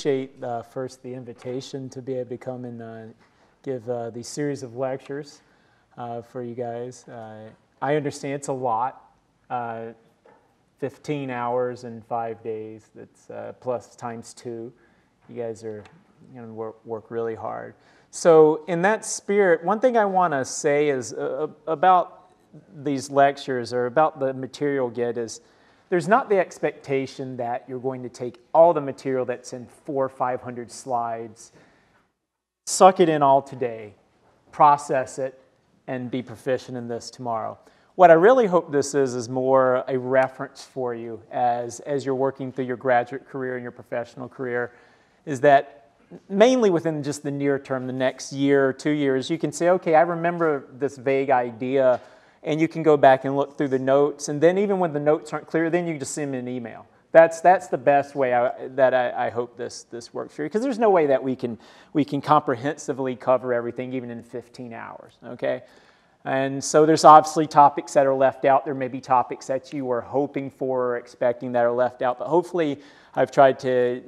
appreciate uh, first the invitation to be able to come and uh, give uh, these series of lectures uh, for you guys. Uh, I understand it's a lot, uh, 15 hours and five days. That's plus times two. You guys are going to work, work really hard. So, in that spirit, one thing I want to say is about these lectures or about the material get is there's not the expectation that you're going to take all the material that's in four or 500 slides, suck it in all today, process it, and be proficient in this tomorrow. What I really hope this is is more a reference for you as, as you're working through your graduate career and your professional career, is that mainly within just the near term, the next year or two years, you can say, okay, I remember this vague idea and you can go back and look through the notes. And then even when the notes aren't clear, then you just send me an email. That's, that's the best way I, that I, I, hope this, this works for you because there's no way that we can, we can comprehensively cover everything even in 15 hours, okay? And so there's obviously topics that are left out. There may be topics that you were hoping for or expecting that are left out, but hopefully I've tried to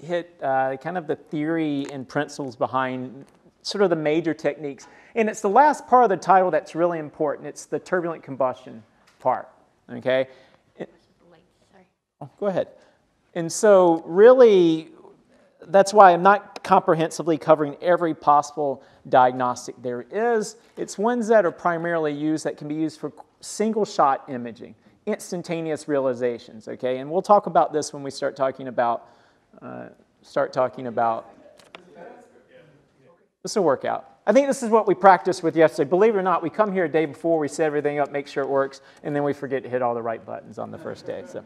hit uh, kind of the theory and principles behind sort of the major techniques. And it's the last part of the title that's really important. It's the turbulent combustion part. Okay? Oh, go ahead. And so, really, that's why I'm not comprehensively covering every possible diagnostic there is. It's ones that are primarily used that can be used for single shot imaging, instantaneous realizations. Okay? And we'll talk about this when we start talking about. Uh, start talking about this will work out. I think this is what we practiced with yesterday. Believe it or not, we come here a day before, we set everything up, make sure it works, and then we forget to hit all the right buttons on the first day. So,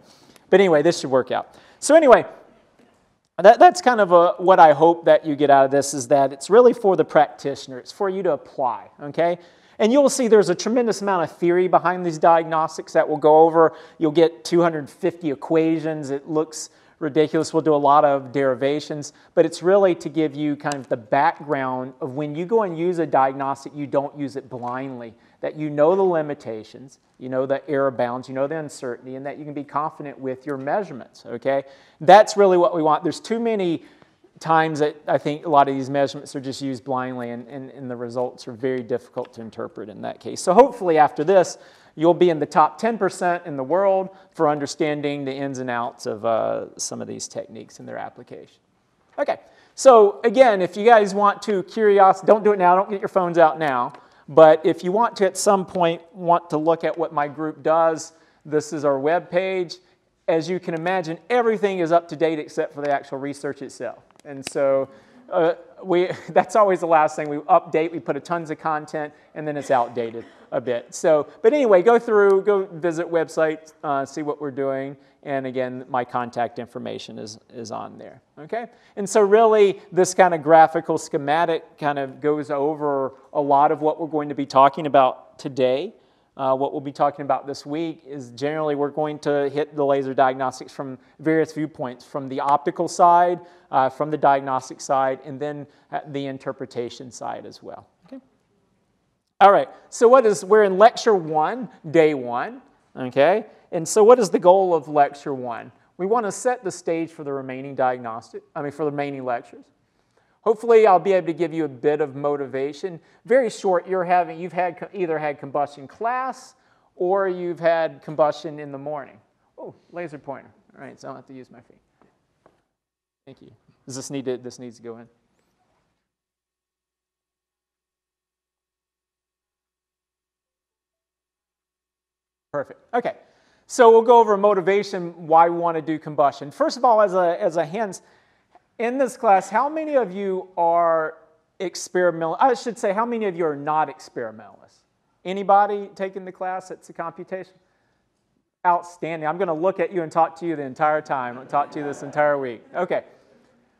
but anyway, this should work out. So anyway, that, that's kind of a, what I hope that you get out of this is that it's really for the practitioner. It's for you to apply, okay? And you'll see there's a tremendous amount of theory behind these diagnostics that we'll go over. You'll get 250 equations. It looks ridiculous. We'll do a lot of derivations, but it's really to give you kind of the background of when you go and use a diagnostic, you don't use it blindly, that you know the limitations, you know the error bounds, you know the uncertainty, and that you can be confident with your measurements, okay? That's really what we want. There's too many times that I think a lot of these measurements are just used blindly, and, and, and the results are very difficult to interpret in that case. So hopefully after this, you'll be in the top 10% in the world for understanding the ins and outs of uh, some of these techniques and their application. Okay, so again, if you guys want to, curious, don't do it now, don't get your phones out now, but if you want to at some point want to look at what my group does, this is our web page. As you can imagine, everything is up to date except for the actual research itself. And so uh, we, that's always the last thing. We update, we put a tons of content, and then it's outdated a bit. So, but anyway, go through, go visit website, uh, see what we're doing, and again, my contact information is, is on there, okay? And so really, this kind of graphical schematic kind of goes over a lot of what we're going to be talking about today. Uh, what we'll be talking about this week is generally we're going to hit the laser diagnostics from various viewpoints, from the optical side, uh, from the diagnostic side, and then the interpretation side as well. All right, so what is, we're in lecture one, day one, okay? And so what is the goal of lecture one? We want to set the stage for the remaining diagnostic, I mean, for the remaining lectures. Hopefully, I'll be able to give you a bit of motivation. Very short, you're having, you've had either had combustion class or you've had combustion in the morning. Oh, laser pointer. All right, so I don't have to use my feet. Thank you. Does this need to, this needs to go in? Perfect. Okay. So we'll go over motivation, why we want to do combustion. First of all, as a, as a hands, in this class, how many of you are experimental? I should say, how many of you are not experimentalists? Anybody taking the class that's a computation? Outstanding. I'm going to look at you and talk to you the entire time. I'll talk to you this entire week. Okay.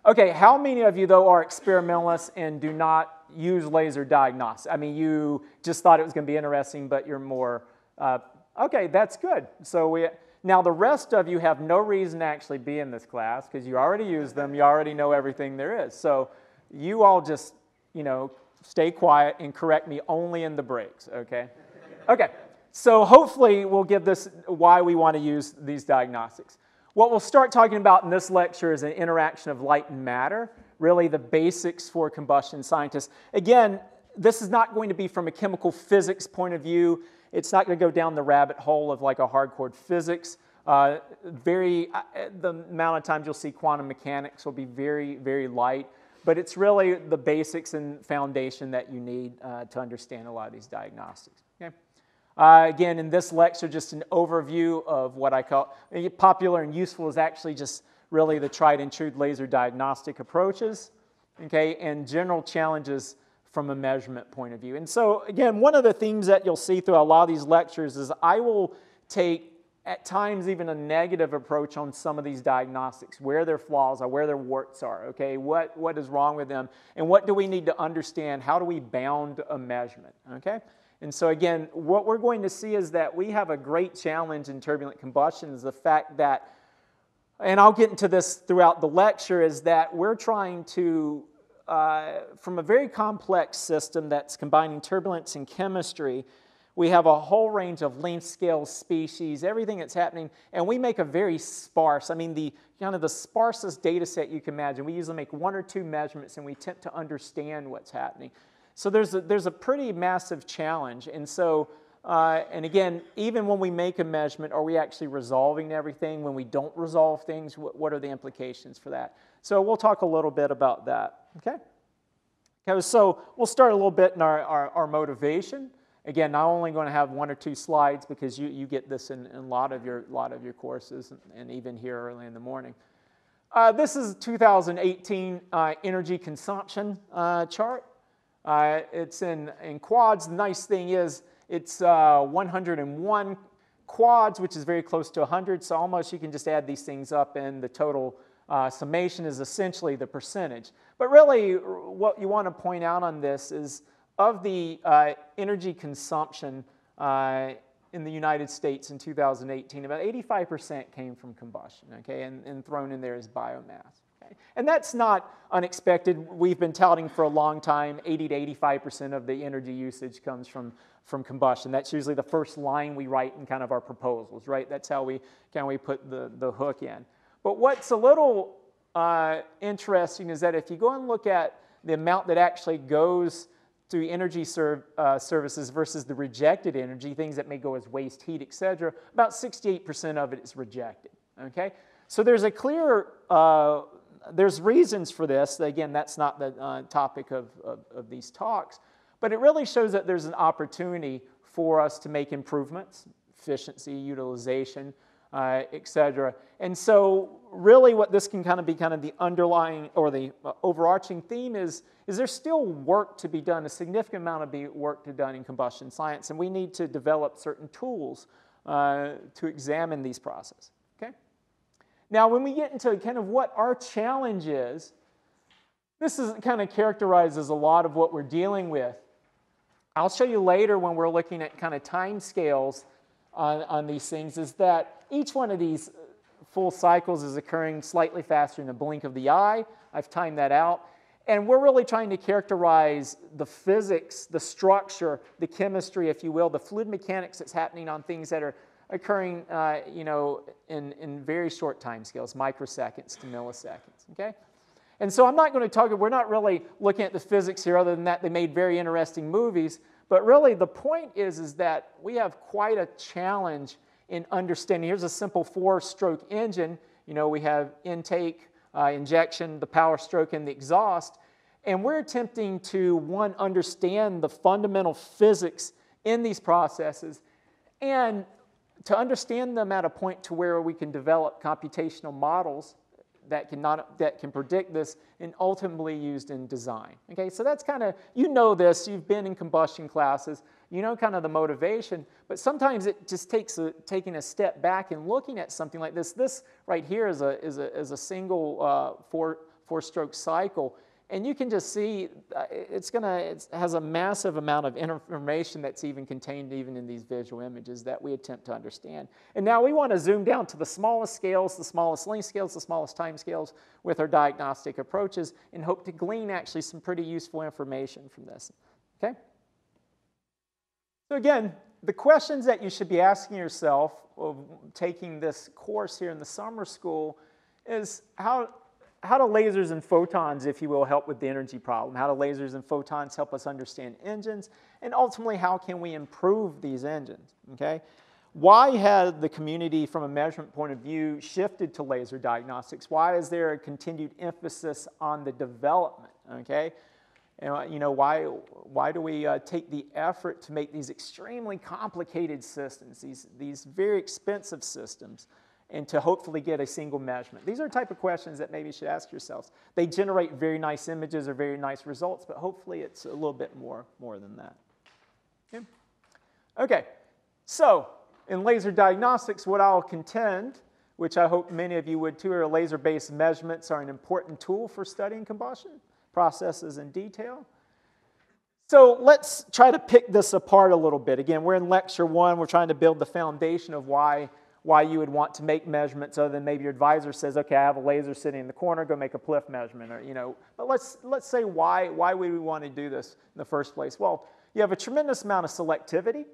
Okay, how many of you, though, are experimentalists and do not use laser diagnostics? I mean, you just thought it was going to be interesting, but you're more uh, Okay, that's good. So we, now the rest of you have no reason to actually be in this class because you already use them, you already know everything there is. So you all just, you know, stay quiet and correct me only in the breaks, okay? Okay, so hopefully we'll give this why we want to use these diagnostics. What we'll start talking about in this lecture is an interaction of light and matter, really the basics for combustion scientists. Again, this is not going to be from a chemical physics point of view. It's not going to go down the rabbit hole of like a hardcore physics. Uh, very, uh, the amount of times you'll see quantum mechanics will be very, very light, but it's really the basics and foundation that you need uh, to understand a lot of these diagnostics. Okay? Uh, again, in this lecture, just an overview of what I call popular and useful is actually just really the tried and true laser diagnostic approaches, okay, and general challenges from a measurement point of view. And so, again, one of the themes that you'll see through a lot of these lectures is I will take at times even a negative approach on some of these diagnostics, where their flaws are, where their warts are, okay, what, what is wrong with them, and what do we need to understand, how do we bound a measurement, okay? And so, again, what we're going to see is that we have a great challenge in turbulent combustion is the fact that, and I'll get into this throughout the lecture, is that we're trying to, uh, from a very complex system that's combining turbulence and chemistry, we have a whole range of length scale species, everything that's happening, and we make a very sparse, I mean, the kind of the sparsest data set you can imagine. We usually make one or two measurements and we attempt to understand what's happening. So there's a, there's a pretty massive challenge. And so, uh, and again, even when we make a measurement, are we actually resolving everything? When we don't resolve things, what, what are the implications for that? So we'll talk a little bit about that. Okay? Okay, so we'll start a little bit in our, our, our motivation. Again, not only going to have one or two slides because you, you get this in, in a lot of your, lot of your courses and, and even here early in the morning. Uh, this is 2018 uh, energy consumption uh, chart. Uh, it's in, in quads. The nice thing is it's uh, 101 quads, which is very close to 100. So almost you can just add these things up, and the total uh, summation is essentially the percentage. But really, what you want to point out on this is of the uh, energy consumption uh, in the United States in 2018, about 85% came from combustion, okay, and, and thrown in there is as biomass. And that's not unexpected. We've been touting for a long time 80 to 85% of the energy usage comes from, from combustion. That's usually the first line we write in kind of our proposals, right? That's how we, can we put the, the hook in. But what's a little uh, interesting is that if you go and look at the amount that actually goes through energy serv- uh, services versus the rejected energy, things that may go as waste heat, et cetera, about 68% of it is rejected. Okay? So there's a clear uh, there's reasons for this. Again, that's not the uh, topic of, of, of, these talks, but it really shows that there's an opportunity for us to make improvements, efficiency, utilization, uh, etc. And so, really, what this can kind of be kind of the underlying or the uh, overarching theme is is there's still work to be done, a significant amount of work to be done in combustion science, and we need to develop certain tools uh, to examine these processes. Okay. Now, when we get into kind of what our challenge is, this is kind of characterizes a lot of what we're dealing with. I'll show you later when we're looking at kind of time scales on, on these things, is that each one of these full cycles is occurring slightly faster in the blink of the eye. I've timed that out. And we're really trying to characterize the physics, the structure, the chemistry, if you will, the fluid mechanics that's happening on things that are occurring, uh, you know, in, in very short time scales, microseconds to milliseconds, okay? And so I'm not going to talk, we're not really looking at the physics here other than that they made very interesting movies, but really the point is, is that we have quite a challenge in understanding. Here's a simple four-stroke engine. You know, we have intake, uh, injection, the power stroke, and the exhaust. And we're attempting to, one, understand the fundamental physics in these processes and to understand them at a point to where we can develop computational models that can, not, that can predict this and ultimately used in design. Okay, so that's kind of, you know this, you've been in combustion classes, you know kind of the motivation, but sometimes it just takes a, taking a step back and looking at something like this. This right here is a, is a, is a single uh, four, four stroke cycle and you can just see uh, it's going to it has a massive amount of information that's even contained even in these visual images that we attempt to understand and now we want to zoom down to the smallest scales the smallest length scales the smallest time scales with our diagnostic approaches and hope to glean actually some pretty useful information from this okay so again the questions that you should be asking yourself of taking this course here in the summer school is how, how do lasers and photons, if you will, help with the energy problem? How do lasers and photons help us understand engines? And ultimately, how can we improve these engines? Okay? Why has the community, from a measurement point of view, shifted to laser diagnostics? Why is there a continued emphasis on the development? Okay? And, uh, you know, why, why do we uh, take the effort to make these extremely complicated systems, these, these very expensive systems, and to hopefully get a single measurement? These are the type of questions that maybe you should ask yourselves. They generate very nice images or very nice results, but hopefully it's a little bit more, more than that. Okay, okay. so in laser diagnostics, what I'll contend, which I hope many of you would too, are laser-based measurements are an important tool for studying combustion processes in detail. So let's try to pick this apart a little bit. Again, we're in lecture one. We're trying to build the foundation of why, why you would want to make measurements other than maybe your advisor says, okay, I have a laser sitting in the corner, go make a PLIF measurement. Or, you know, but let's, let's say why, why would we want to do this in the first place? Well, you have a tremendous amount of selectivity,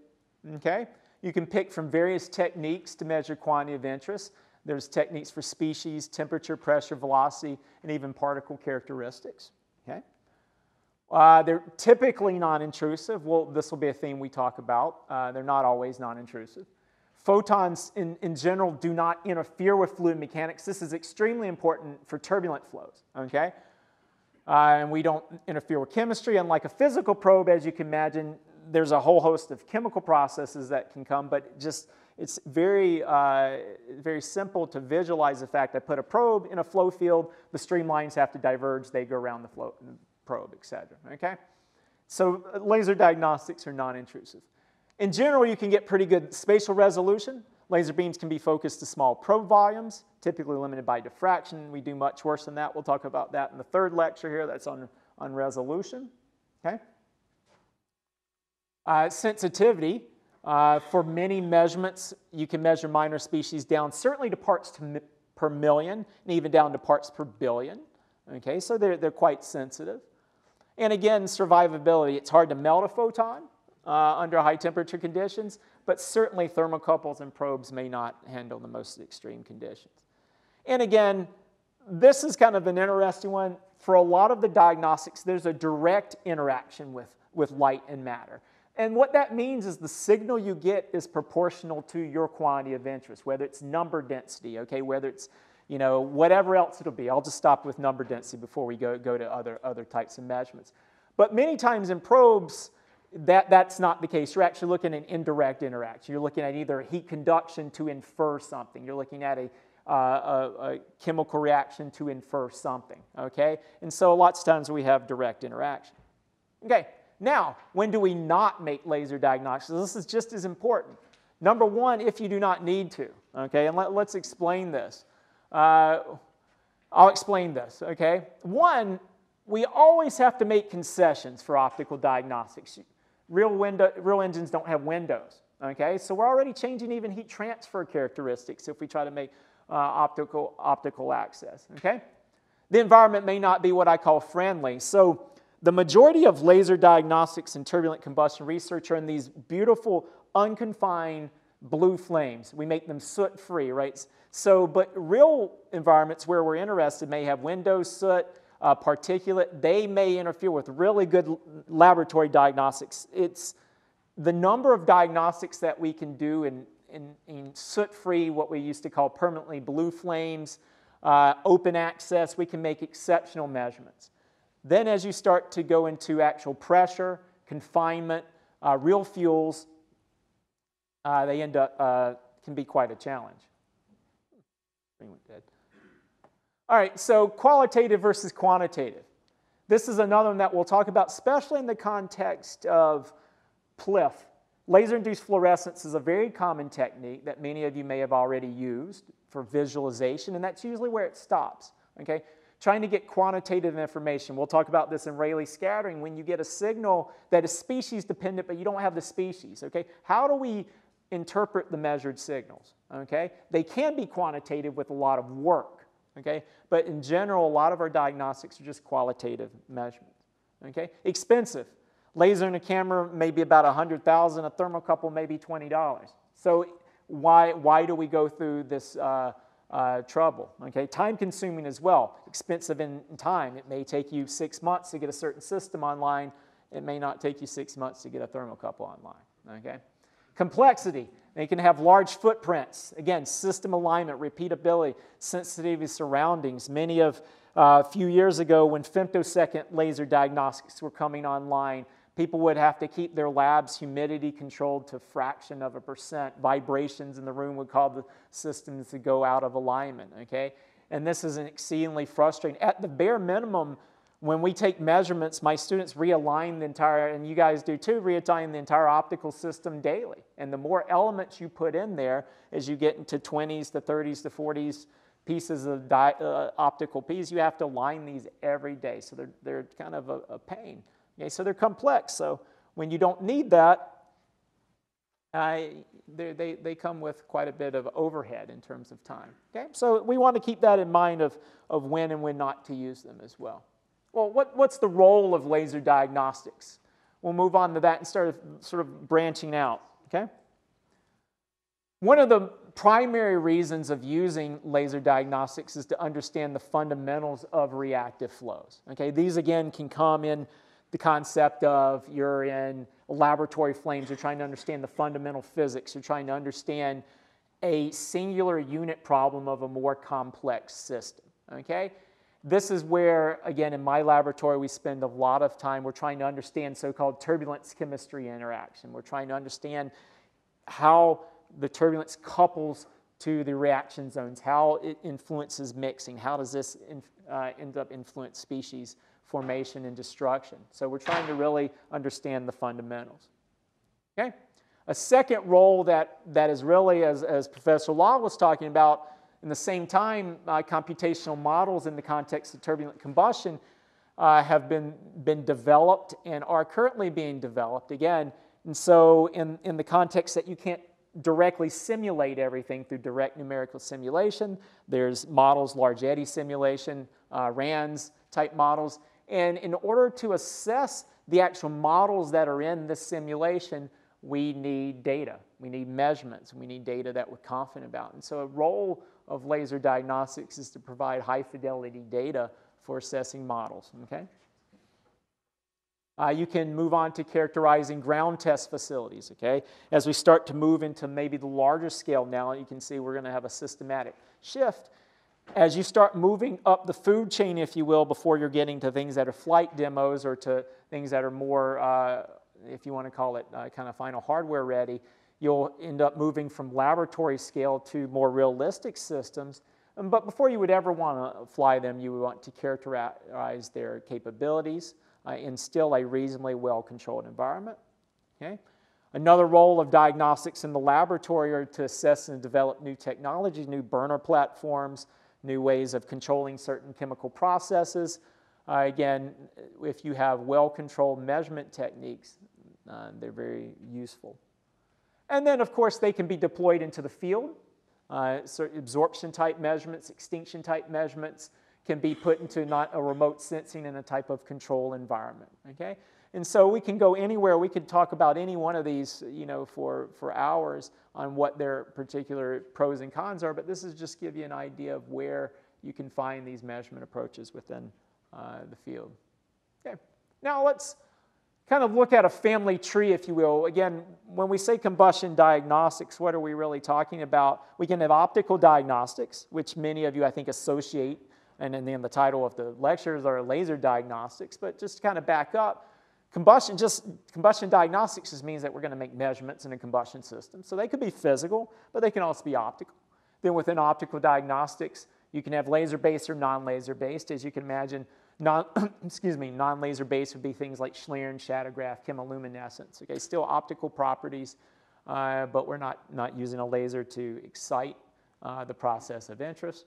okay? You can pick from various techniques to measure quantity of interest. There's techniques for species, temperature, pressure, velocity, and even particle characteristics. Uh, they're typically non-intrusive. Well, this will be a theme we talk about. Uh, they're not always non-intrusive. Photons, in, in general, do not interfere with fluid mechanics. This is extremely important for turbulent flows, okay? Uh, and we don't interfere with chemistry. Unlike a physical probe, as you can imagine, there's a whole host of chemical processes that can come, but just it's very, uh, very simple to visualize the fact I put a probe in a flow field, the streamlines have to diverge, they go around the flow, probe, etc. Okay? So uh, laser diagnostics are non-intrusive. In general, you can get pretty good spatial resolution. Laser beams can be focused to small probe volumes, typically limited by diffraction. We do much worse than that. We'll talk about that in the third lecture here. That's on, on resolution. Okay? Uh, sensitivity. Uh, for many measurements, you can measure minor species down certainly to parts to mi per million and even down to parts per billion. Okay, so they're, they're quite sensitive. And again, survivability. It's hard to melt a photon uh, under high temperature conditions, but certainly thermocouples and probes may not handle the most extreme conditions. And again, this is kind of an interesting one. For a lot of the diagnostics, there's a direct interaction with, with light and matter. And what that means is the signal you get is proportional to your quantity of interest, whether it's number density, okay, whether it's, you know, whatever else it'll be. I'll just stop with number density before we go, go to other, other types of measurements. But many times in probes, that, that's not the case. You're actually looking at indirect interaction. You're looking at either heat conduction to infer something. You're looking at a, uh, a, a, chemical reaction to infer something, okay? And so lots of times we have direct interaction. Okay, now, when do we not make laser diagnostics? This is just as important. Number one, if you do not need to, okay? And let, us explain this. Uh, I'll explain this, okay? One, we always have to make concessions for optical diagnostics. Real, window, real engines don't have windows, okay? So we're already changing even heat transfer characteristics if we try to make uh, optical, optical access, okay? The environment may not be what I call friendly. So the majority of laser diagnostics and turbulent combustion research are in these beautiful, unconfined blue flames. We make them soot free, right? So, but real environments where we're interested may have window soot, uh, particulate. They may interfere with really good laboratory diagnostics. It's the number of diagnostics that we can do in, in, in soot free, what we used to call permanently blue flames, uh, open access, we can make exceptional measurements. Then, as you start to go into actual pressure, confinement, uh, real fuels, uh, they end up uh, can be quite a challenge. All right, so qualitative versus quantitative. This is another one that we'll talk about, especially in the context of PLIF. Laser-induced fluorescence is a very common technique that many of you may have already used for visualization, and that's usually where it stops. Okay, trying to get quantitative information. We'll talk about this in Rayleigh scattering. When you get a signal that is species dependent, but you don't have the species, okay? How do we interpret the measured signals, okay? They can be quantitative with a lot of work, okay? But in general, a lot of our diagnostics are just qualitative measurements, okay? Expensive. Laser and a camera may be about 100000 a thermocouple may be $20. So why, why do we go through this uh, uh, trouble? Okay, time consuming as well, expensive in time. It may take you six months to get a certain system online. It may not take you six months to get a thermocouple online. Okay, complexity. They can have large footprints. Again, system alignment, repeatability, sensitivity surroundings. Many of uh, a few years ago, when femtosecond laser diagnostics were coming online, People would have to keep their labs humidity controlled to a fraction of a percent. Vibrations in the room would cause the systems to go out of alignment, okay? And this is an exceedingly frustrating. At the bare minimum, when we take measurements, my students realign the entire, and you guys do too, realign the entire optical system daily. And the more elements you put in there, as you get into 20s to 30s to 40s pieces of uh, optical pieces, you have to align these every day. So they're, they're kind of a, a pain. Okay, so they're complex. So when you don't need that, uh, they, they come with quite a bit of overhead in terms of time. Okay, so we want to keep that in mind of, of when and when not to use them as well. Well, what, what's the role of laser diagnostics? We'll move on to that and start sort of branching out. Okay. One of the primary reasons of using laser diagnostics is to understand the fundamentals of reactive flows. Okay, these again can come in the concept of you're in laboratory flames, you're trying to understand the fundamental physics, you're trying to understand a singular unit problem of a more complex system. Okay? This is where, again, in my laboratory, we spend a lot of time. We're trying to understand so called turbulence chemistry interaction. We're trying to understand how the turbulence couples to the reaction zones, how it influences mixing, how does this in, uh, end up influence species formation and destruction. So we're trying to really understand the fundamentals. Okay? A second role that, that is really, as, as Professor Law was talking about, in the same time, uh, computational models in the context of turbulent combustion uh, have been, been developed and are currently being developed again. And so, in, in the context that you can't directly simulate everything through direct numerical simulation, there's models, large eddy simulation, uh, RANS type models. And in order to assess the actual models that are in the simulation, we need data. We need measurements. We need data that we're confident about. And so, a role of laser diagnostics is to provide high fidelity data for assessing models. Okay? Uh, you can move on to characterizing ground test facilities. Okay? As we start to move into maybe the larger scale now, you can see we're going to have a systematic shift as you start moving up the food chain, if you will, before you're getting to things that are flight demos or to things that are more, uh, if you want to call it uh, kind of final hardware ready, you'll end up moving from laboratory scale to more realistic systems. Um, but before you would ever want to fly them, you would want to characterize their capabilities, uh, instill a reasonably well controlled environment. Okay? Another role of diagnostics in the laboratory are to assess and develop new technologies, new burner platforms, new ways of controlling certain chemical processes. Uh, again, if you have well controlled measurement techniques, uh, they're very useful. And then, of course, they can be deployed into the field. Uh, so absorption type measurements, extinction type measurements can be put into not a remote sensing in a type of control environment. Okay? And so we can go anywhere. We could talk about any one of these, you know, for, for hours on what their particular pros and cons are, but this is just give you an idea of where you can find these measurement approaches within uh, the field. Okay, now let's kind of look at a family tree, if you will. Again, when we say combustion diagnostics, what are we really talking about? We can have optical diagnostics, which many of you, I think, associate, and then the title of the lectures are laser diagnostics, but just to kind of back up, Combustion, just combustion diagnostics just means that we're going to make measurements in a combustion system. So they could be physical, but they can also be optical. Then within optical diagnostics, you can have laser-based or non-laser based. As you can imagine, non, excuse me, non-laser based would be things like Schlieren, Shadowgraph, chemiluminescence. Okay, still optical properties, uh, but we're not, not using a laser to excite uh, the process of interest.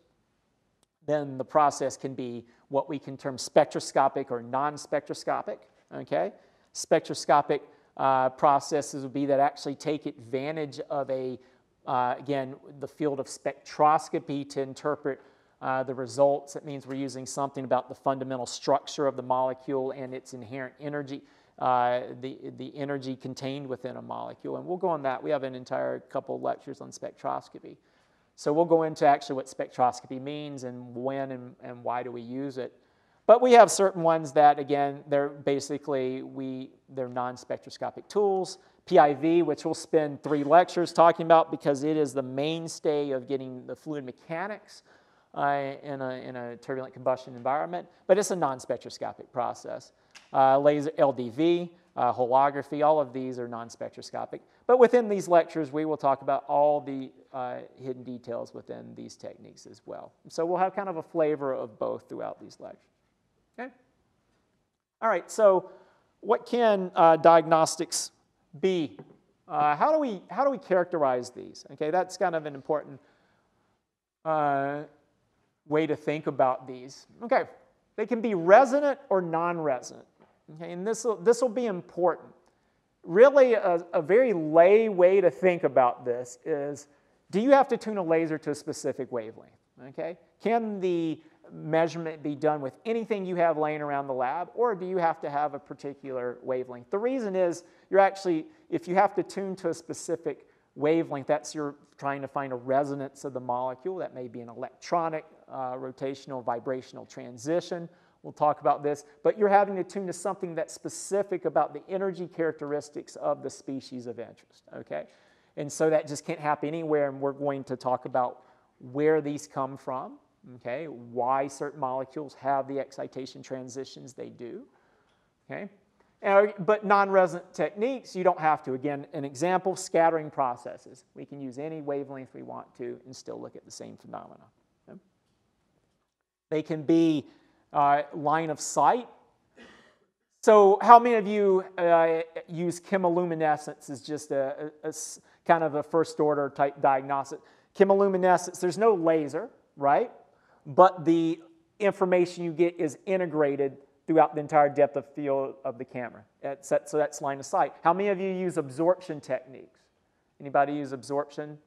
Then the process can be what we can term spectroscopic or non-spectroscopic okay? Spectroscopic uh, processes would be that actually take advantage of a, uh, again, the field of spectroscopy to interpret uh, the results. It means we're using something about the fundamental structure of the molecule and its inherent energy. uh, the, the energy contained within a molecule. And we'll go on that. We have an entire couple lectures on spectroscopy. So we'll go into actually what spectroscopy means and when and, and why do we use it. But we have certain ones that, again, they're basically, we, they're non-spectroscopic tools. PIV, which we'll spend three lectures talking about because it is the mainstay of getting the fluid mechanics uh, in, a, in a turbulent combustion environment, but it's a non-spectroscopic process. Uh, laser LDV, uh, holography, all of these are non-spectroscopic. But within these lectures, we will talk about all the uh, hidden details within these techniques as well. So we'll have kind of a flavor of both throughout these lectures. Okay? All right, so what can uh, diagnostics be? Uh, how, do we, how do we characterize these? Okay, that's kind of an important uh, way to think about these. Okay, they can be resonant or non-resonant. Okay, and this will be important. Really, a, a very lay way to think about this is, do you have to tune a laser to a specific wavelength? Okay, can the measurement be done with anything you have laying around the lab, or do you have to have a particular wavelength? The reason is you're actually, if you have to tune to a specific wavelength, that's you're trying to find a resonance of the molecule. That may be an electronic uh, rotational vibrational transition. We'll talk about this, but you're having to tune to something that's specific about the energy characteristics of the species of interest, okay? And so that just can't happen anywhere, and we're going to talk about where these come from, okay? Why certain molecules have the excitation transitions they do, okay? but non-resonant techniques, you don't have to. Again, an example, scattering processes. We can use any wavelength we want to and still look at the same phenomena. They can be uh, line of sight. So how many of you uh, use chemiluminescence as just a, a, a, kind of a first order type diagnostic? Chemiluminescence, there's no laser, right? But the information you get is integrated throughout the entire depth of field of the camera. so that's line of sight. How many of you use absorption techniques? Anybody use absorption?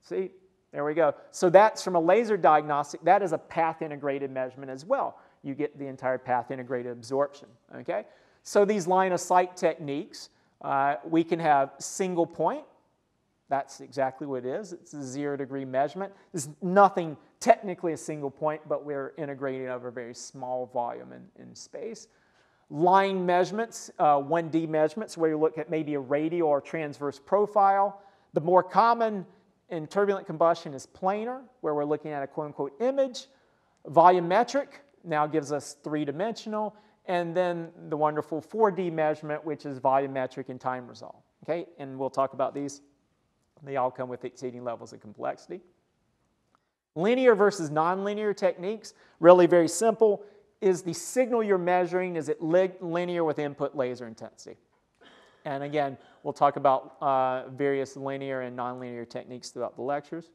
See, there we go. So that's from a laser diagnostic, that is a path integrated measurement as well. You get the entire path integrated absorption, okay? So these line of sight techniques, uh, we can have single point, that's exactly what it is. It's a zero degree measurement. There's nothing technically a single point, but we're integrating over a very small volume in, in space. Line measurements, uh, 1D measurements, where you look at maybe a radial or transverse profile. The more common in turbulent combustion is planar, where we're looking at a quote unquote image. Volumetric now gives us three dimensional. And then the wonderful 4D measurement, which is volumetric and time resolve. Okay, and we'll talk about these they all come with exceeding levels of complexity. Linear versus nonlinear techniques, really very simple. Is the signal you're measuring, is it linear with input laser intensity? And again, we'll talk about uh, various linear and nonlinear techniques throughout the lectures.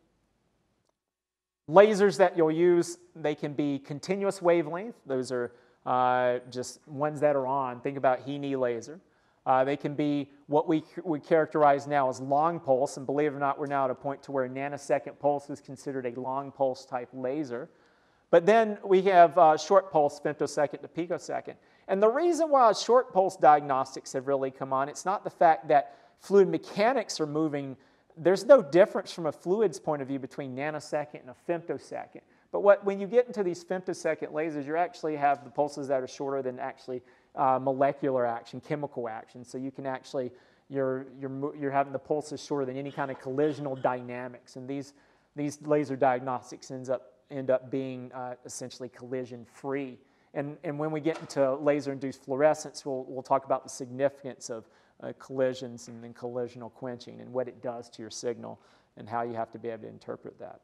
Lasers that you'll use, they can be continuous wavelength. Those are uh, just ones that are on. Think about HeNe laser. Uh, they can be what we, we characterize now as long pulse, and believe it or not, we're now at a point to where a nanosecond pulse is considered a long pulse type laser. But then we have uh, short pulse, femtosecond to picosecond. And the reason why short pulse diagnostics have really come on, it's not the fact that fluid mechanics are moving. There's no difference from a fluid's point of view between nanosecond and a femtosecond. But what, when you get into these femtosecond lasers, you actually have the pulses that are shorter than actually uh, molecular action, chemical action. So you can actually, you're, you're, you're having the pulses shorter than any kind of collisional dynamics. And these, these laser diagnostics ends up, end up being uh, essentially collision free. And, and when we get into laser induced fluorescence, we'll, we'll talk about the significance of uh, collisions and then collisional quenching and what it does to your signal and how you have to be able to interpret that.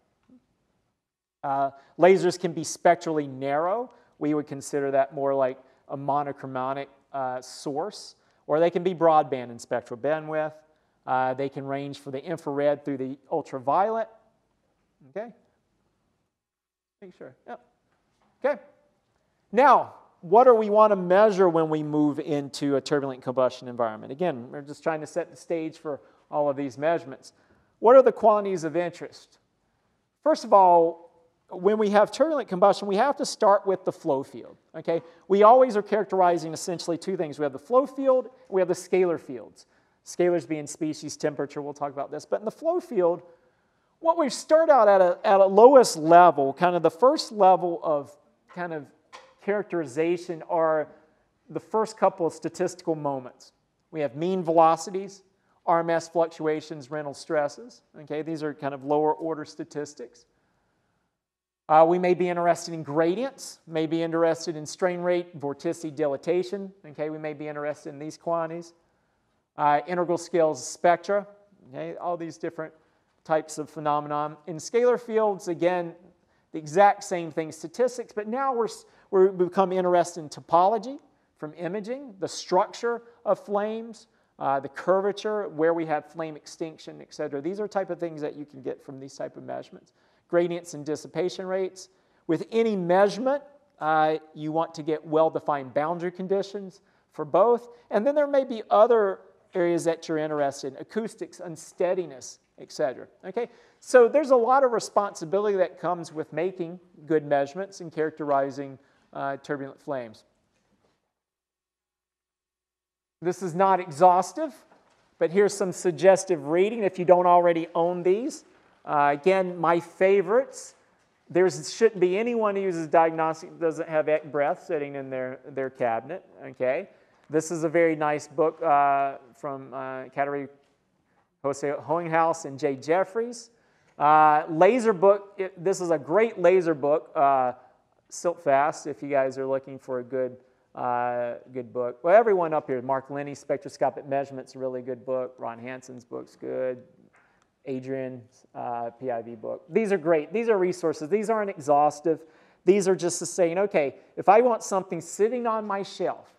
Uh, lasers can be spectrally narrow. We would consider that more like a monochromatic uh, source, or they can be broadband in spectral bandwidth. Uh, they can range for the infrared through the ultraviolet. Okay? Make sure. Yep. Okay. Now, what do we want to measure when we move into a turbulent combustion environment? Again, we're just trying to set the stage for all of these measurements. What are the quantities of interest? First of all, when we have turbulent combustion, we have to start with the flow field. Okay, we always are characterizing essentially two things. We have the flow field, we have the scalar fields. Scalars being species, temperature. We'll talk about this. But in the flow field, what we start out at a, at a lowest level, kind of the first level of kind of characterization are the first couple of statistical moments. We have mean velocities, RMS fluctuations, Reynolds stresses. Okay, these are kind of lower order statistics. Uh, we may be interested in gradients, may be interested in strain rate, vorticity, dilatation. Okay, we may be interested in these quantities. Uh, integral scales spectra, okay, all these different types of phenomenon. In scalar fields, again, the exact same thing, statistics, but now we're, we're become interested in topology from imaging, the structure of flames, uh, the curvature, where we have flame extinction, et cetera. These are type of things that you can get from these type of measurements. Gradients and dissipation rates. With any measurement, uh, you want to get well-defined boundary conditions for both. And then there may be other areas that you're interested in, acoustics, unsteadiness, etc. Okay, so there's a lot of responsibility that comes with making good measurements and characterizing uh, turbulent flames. This is not exhaustive, but here's some suggestive reading if you don't already own these. Uh, again, my favorites. There shouldn't be anyone who uses diagnostic that doesn't have Eckbreth sitting in their, their cabinet. Okay, this is a very nice book uh, from uh, Kohse-Höinghaus and Jay Jeffries. Uh, laser book, it, this is a great laser book, uh, Silfvast, if you guys are looking for a good, uh, good book. Well, everyone up here, Mark Linne, Spectroscopic Measurements, really good book. Ron Hanson's book's good. Adrian's uh, PIV book. These are great. These are resources. These aren't exhaustive. These are just to saying, okay, if I want something sitting on my shelf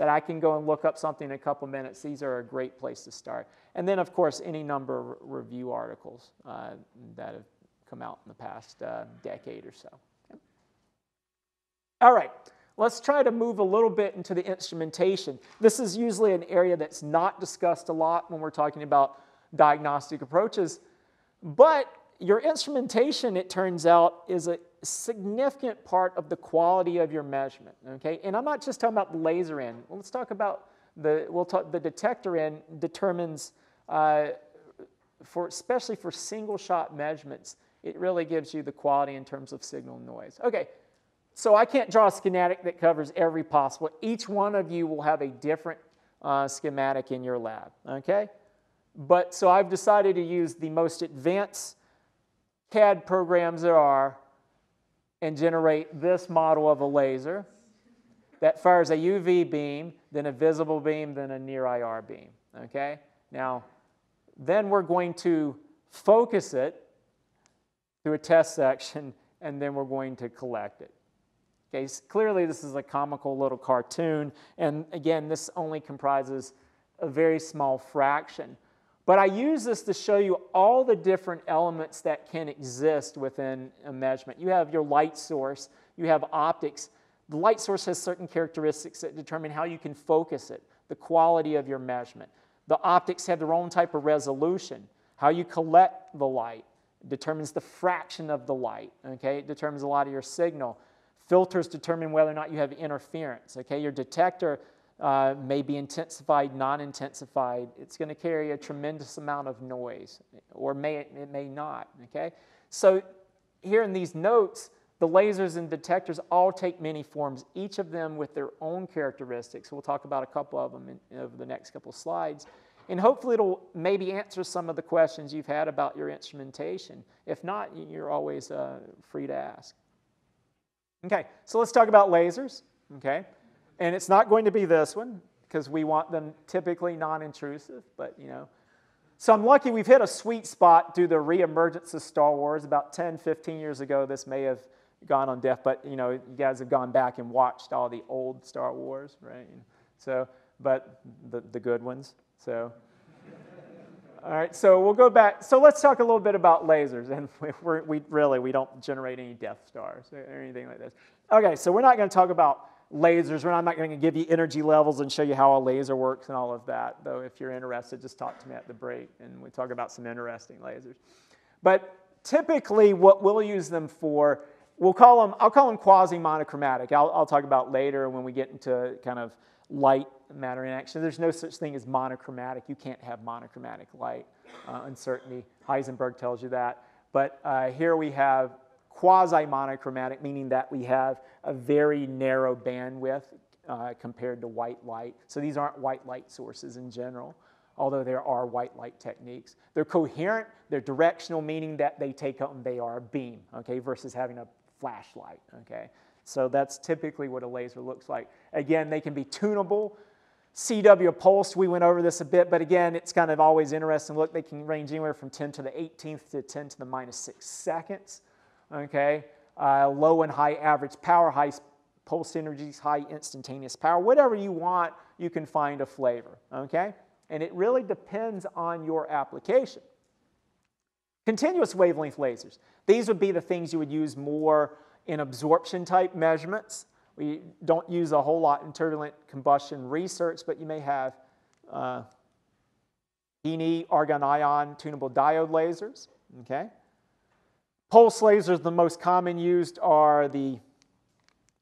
that I can go and look up something in a couple minutes, these are a great place to start. And then, of course, any number of review articles uh, that have come out in the past uh, decade or so. Okay. All right, let's try to move a little bit into the instrumentation. This is usually an area that's not discussed a lot when we're talking about diagnostic approaches, but your instrumentation, it turns out, is a significant part of the quality of your measurement. Okay, and I'm not just talking about the laser end. Well, let's talk about the we'll talk the detector end determines uh, for especially for single shot measurements. It really gives you the quality in terms of signal noise. Okay, so I can't draw a schematic that covers every possible. Each one of you will have a different uh, schematic in your lab. Okay, but so I've decided to use the most advanced CAD programs there are and generate this model of a laser that fires a UV beam, then a visible beam, then a near IR beam. Okay? Now, then we're going to focus it through a test section, and then we're going to collect it. Okay, so clearly this is a comical little cartoon, and again, this only comprises a very small fraction but I use this to show you all the different elements that can exist within a measurement. You have your light source, you have optics. The light source has certain characteristics that determine how you can focus it, the quality of your measurement. The optics have their own type of resolution. How you collect the light determines the fraction of the light, okay? It determines a lot of your signal. Filters determine whether or not you have interference, okay? Your detector uh, may be intensified, non-intensified. It's going to carry a tremendous amount of noise, or may it, it may not. Okay, so here in these notes, the lasers and detectors all take many forms, each of them with their own characteristics. We'll talk about a couple of them in, over the next couple slides. And hopefully it'll maybe answer some of the questions you've had about your instrumentation. If not, you're always uh, free to ask. Okay, so let's talk about lasers. Okay, and it's not going to be this one because we want them typically non-intrusive, but you know. So I'm lucky we've hit a sweet spot through the reemergence of Star Wars. About 10, 15 years ago, this may have gone on deaf, but you know, you guys have gone back and watched all the old Star Wars, right? So, but the, the good ones. So, all right, so we'll go back. So let's talk a little bit about lasers. And we we really, we don't generate any Death Stars or anything like this. Okay, so we're not going to talk about lasers. I'm not going to give you energy levels and show you how a laser works and all of that, though if you're interested, just talk to me at the break and we talk about some interesting lasers. But typically what we'll use them for, we'll call them, I'll call them quasi-monochromatic. I'll, I'll talk about later when we get into kind of light matter interaction. There's no such thing as monochromatic. You can't have monochromatic light uh, uncertainty. Heisenberg tells you that. But uh, here we have quasi-monochromatic, meaning that we have a very narrow bandwidth uh, compared to white light. So these aren't white light sources in general, although there are white light techniques. They're coherent, they're directional, meaning that they take on, they are a beam, okay, versus having a flashlight, okay. So that's typically what a laser looks like. Again, they can be tunable. CW pulse, we went over this a bit, but again, it's kind of always interesting. Look, they can range anywhere from 10 to the 18th to 10 to the minus 6 seconds. Okay, uh, low and high average power, high pulse energies, high instantaneous power, whatever you want, you can find a flavor. Okay, and it really depends on your application. Continuous wavelength lasers. These would be the things you would use more in absorption type measurements. We don't use a whole lot in turbulent combustion research, but you may have uh, argon ion, tunable diode lasers. Okay. Pulse lasers, the most common used are the,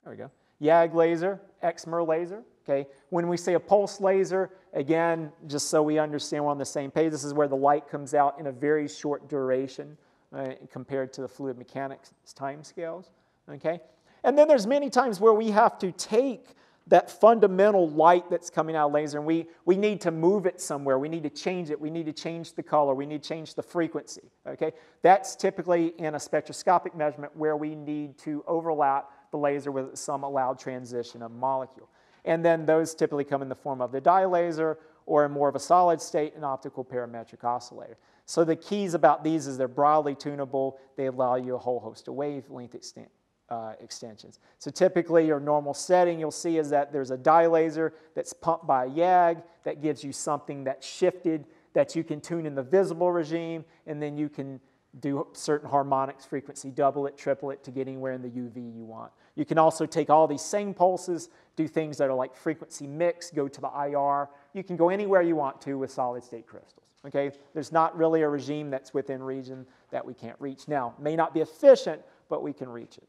there we go, YAG laser, Excimer laser. Okay. When we say a pulse laser, again, just so we understand we're on the same page, this is where the light comes out in a very short duration uh, compared to the fluid mechanics time scales. Okay. And then there's many times where we have to take that fundamental light that's coming out of laser and we, we need to move it somewhere. We need to change it. We need to change the color. We need to change the frequency. Okay? That's typically in a spectroscopic measurement where we need to overlap the laser with some allowed transition of molecule. And then those typically come in the form of the dye laser or in more of a solid state, an optical parametric oscillator. So the keys about these is they're broadly tunable. They allow you a whole host of wavelength extent, uh, extensions. So typically your normal setting you'll see is that there's a dye laser that's pumped by a YAG that gives you something that's shifted that you can tune in the visible regime and then you can do certain harmonics frequency, double it, triple it to get anywhere in the UV you want. You can also take all these same pulses, do things that are like frequency mix, go to the IR. You can go anywhere you want to with solid state crystals. Okay, there's not really a regime that's within region that we can't reach. Now, may not be efficient, but we can reach it.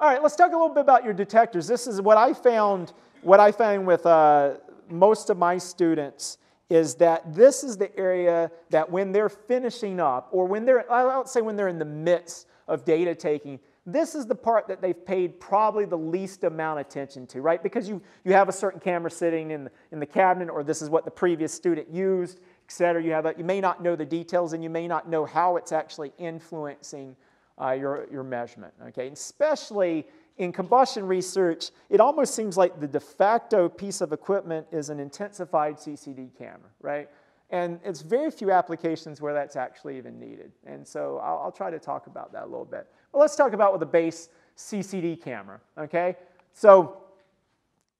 All right, let's talk a little bit about your detectors. This is what I found, what I found with uh, most of my students is that this is the area that when they're finishing up, or when they're, I would say when they're in the midst of data taking, this is the part that they've paid probably the least amount of attention to, right? Because you, you have a certain camera sitting in the, in the cabinet, or this is what the previous student used, et cetera. You, have a, you may not know the details, and you may not know how it's actually influencing uh, your, your measurement. Okay, and especially in combustion research, it almost seems like the de facto piece of equipment is an intensified CCD camera, right? And it's very few applications where that's actually even needed. And so I'll, I'll try to talk about that a little bit. But let's talk about with a base CCD camera, okay? So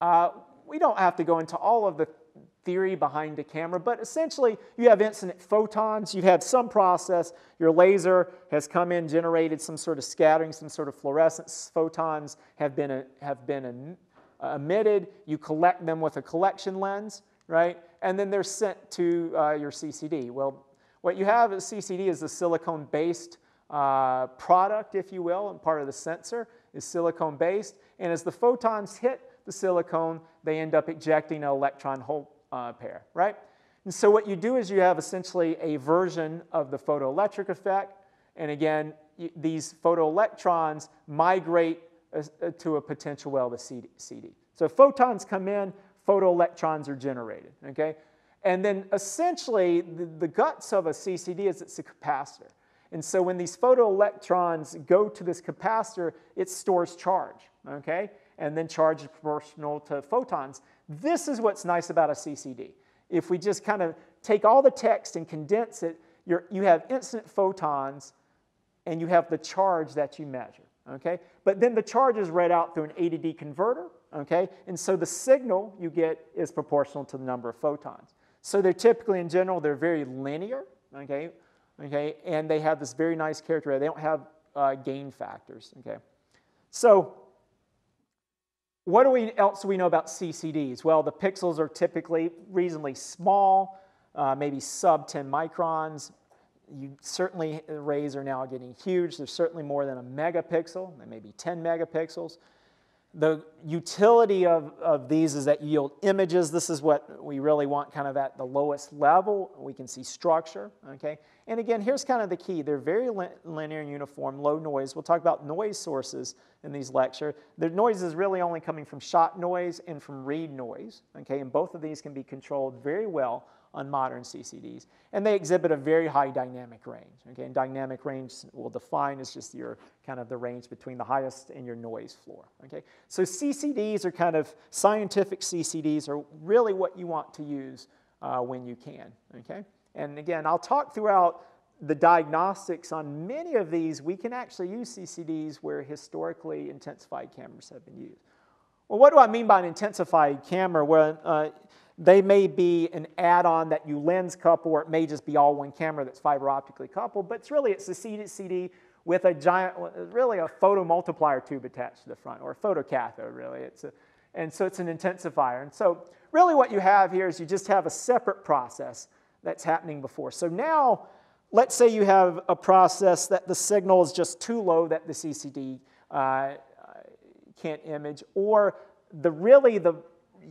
uh, we don't have to go into all of the theory behind the camera, but essentially you have incident photons, you've had some process, your laser has come in, generated some sort of scattering, some sort of fluorescence, photons have been, have been emitted, you collect them with a collection lens, right? And then they're sent to uh, your CCD. Well, what you have as CCD is a silicone-based uh, product, if you will, and part of the sensor is silicone-based, and as the photons hit the silicone, they end up ejecting an electron hole uh, pair, right? And so what you do is you have essentially a version of the photoelectric effect. And again, these photoelectrons migrate uh, uh, to a potential well to CD. So photons come in, photoelectrons are generated, okay? And then essentially, the, the guts of a CCD is it's a capacitor. And so when these photoelectrons go to this capacitor, it stores charge, okay? And then charge is proportional to photons. This is what's nice about a CCD. If we just kind of take all the text and condense it, you have incident photons and you have the charge that you measure. Okay? But then the charge is read out through an A to D converter. Okay? And so the signal you get is proportional to the number of photons. So they're typically, in general, they're very linear. Okay? Okay? And they have this very nice character. They don't have uh, gain factors. Okay? So what do we, else do we know about CCDs? Well, the pixels are typically reasonably small, uh, maybe sub 10 microns. you certainly arrays are now getting huge. There's certainly more than a megapixel, they may be 10 megapixels. The utility of, of these is that you yield images. This is what we really want kind of at the lowest level. We can see structure, okay? And again, here's kind of the key. They're very linear and uniform, low noise. We'll talk about noise sources in these lectures. The noise is really only coming from shot noise and from read noise, okay? And both of these can be controlled very well on modern CCDs. And they exhibit a very high dynamic range. Okay, and dynamic range will define as just your kind of the range between the highest and your noise floor. Okay, so CCDs are kind of scientific CCDs are really what you want to use uh, when you can. Okay, and again, I'll talk throughout the diagnostics on many of these. We can actually use CCDs where historically intensified cameras have been used. Well, what do I mean by an intensified camera? Well, uh, they may be an add-on that you lens couple, or it may just be all one camera that's fiber optically coupled, but it's really, it's a CD with a giant, really a photo multiplier tube attached to the front, or a photocathode, really. It's a, and so it's an intensifier. And so really what you have here is you just have a separate process that's happening before. So now, let's say you have a process that the signal is just too low that the CCD uh, can't image, or the really the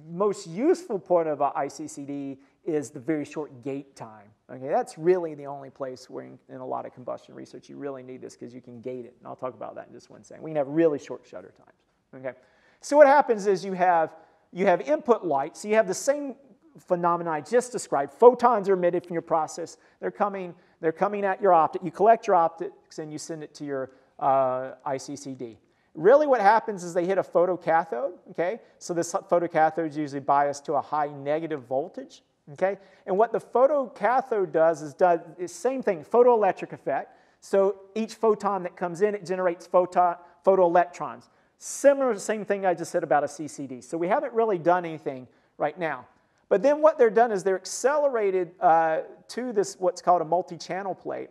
most useful part of ICCD is the very short gate time. Okay, that's really the only place where in, in a lot of combustion research you really need this because you can gate it. And I'll talk about that in just one second. We can have really short shutter times. Okay, so what happens is you have you have input light. So you have the same phenomena I just described. Photons are emitted from your process. They're coming they're coming at your optic. You collect your optics and you send it to your uh, ICCD. Really what happens is they hit a photocathode, okay? So this photocathode is usually biased to a high negative voltage, okay? And what the photocathode does is does the same thing, photoelectric effect. So each photon that comes in, it generates photon, photoelectrons. Similar to the same thing I just said about a CCD. So we haven't really done anything right now. But then what they're done is they're accelerated uh, to this what's called a multi-channel plate.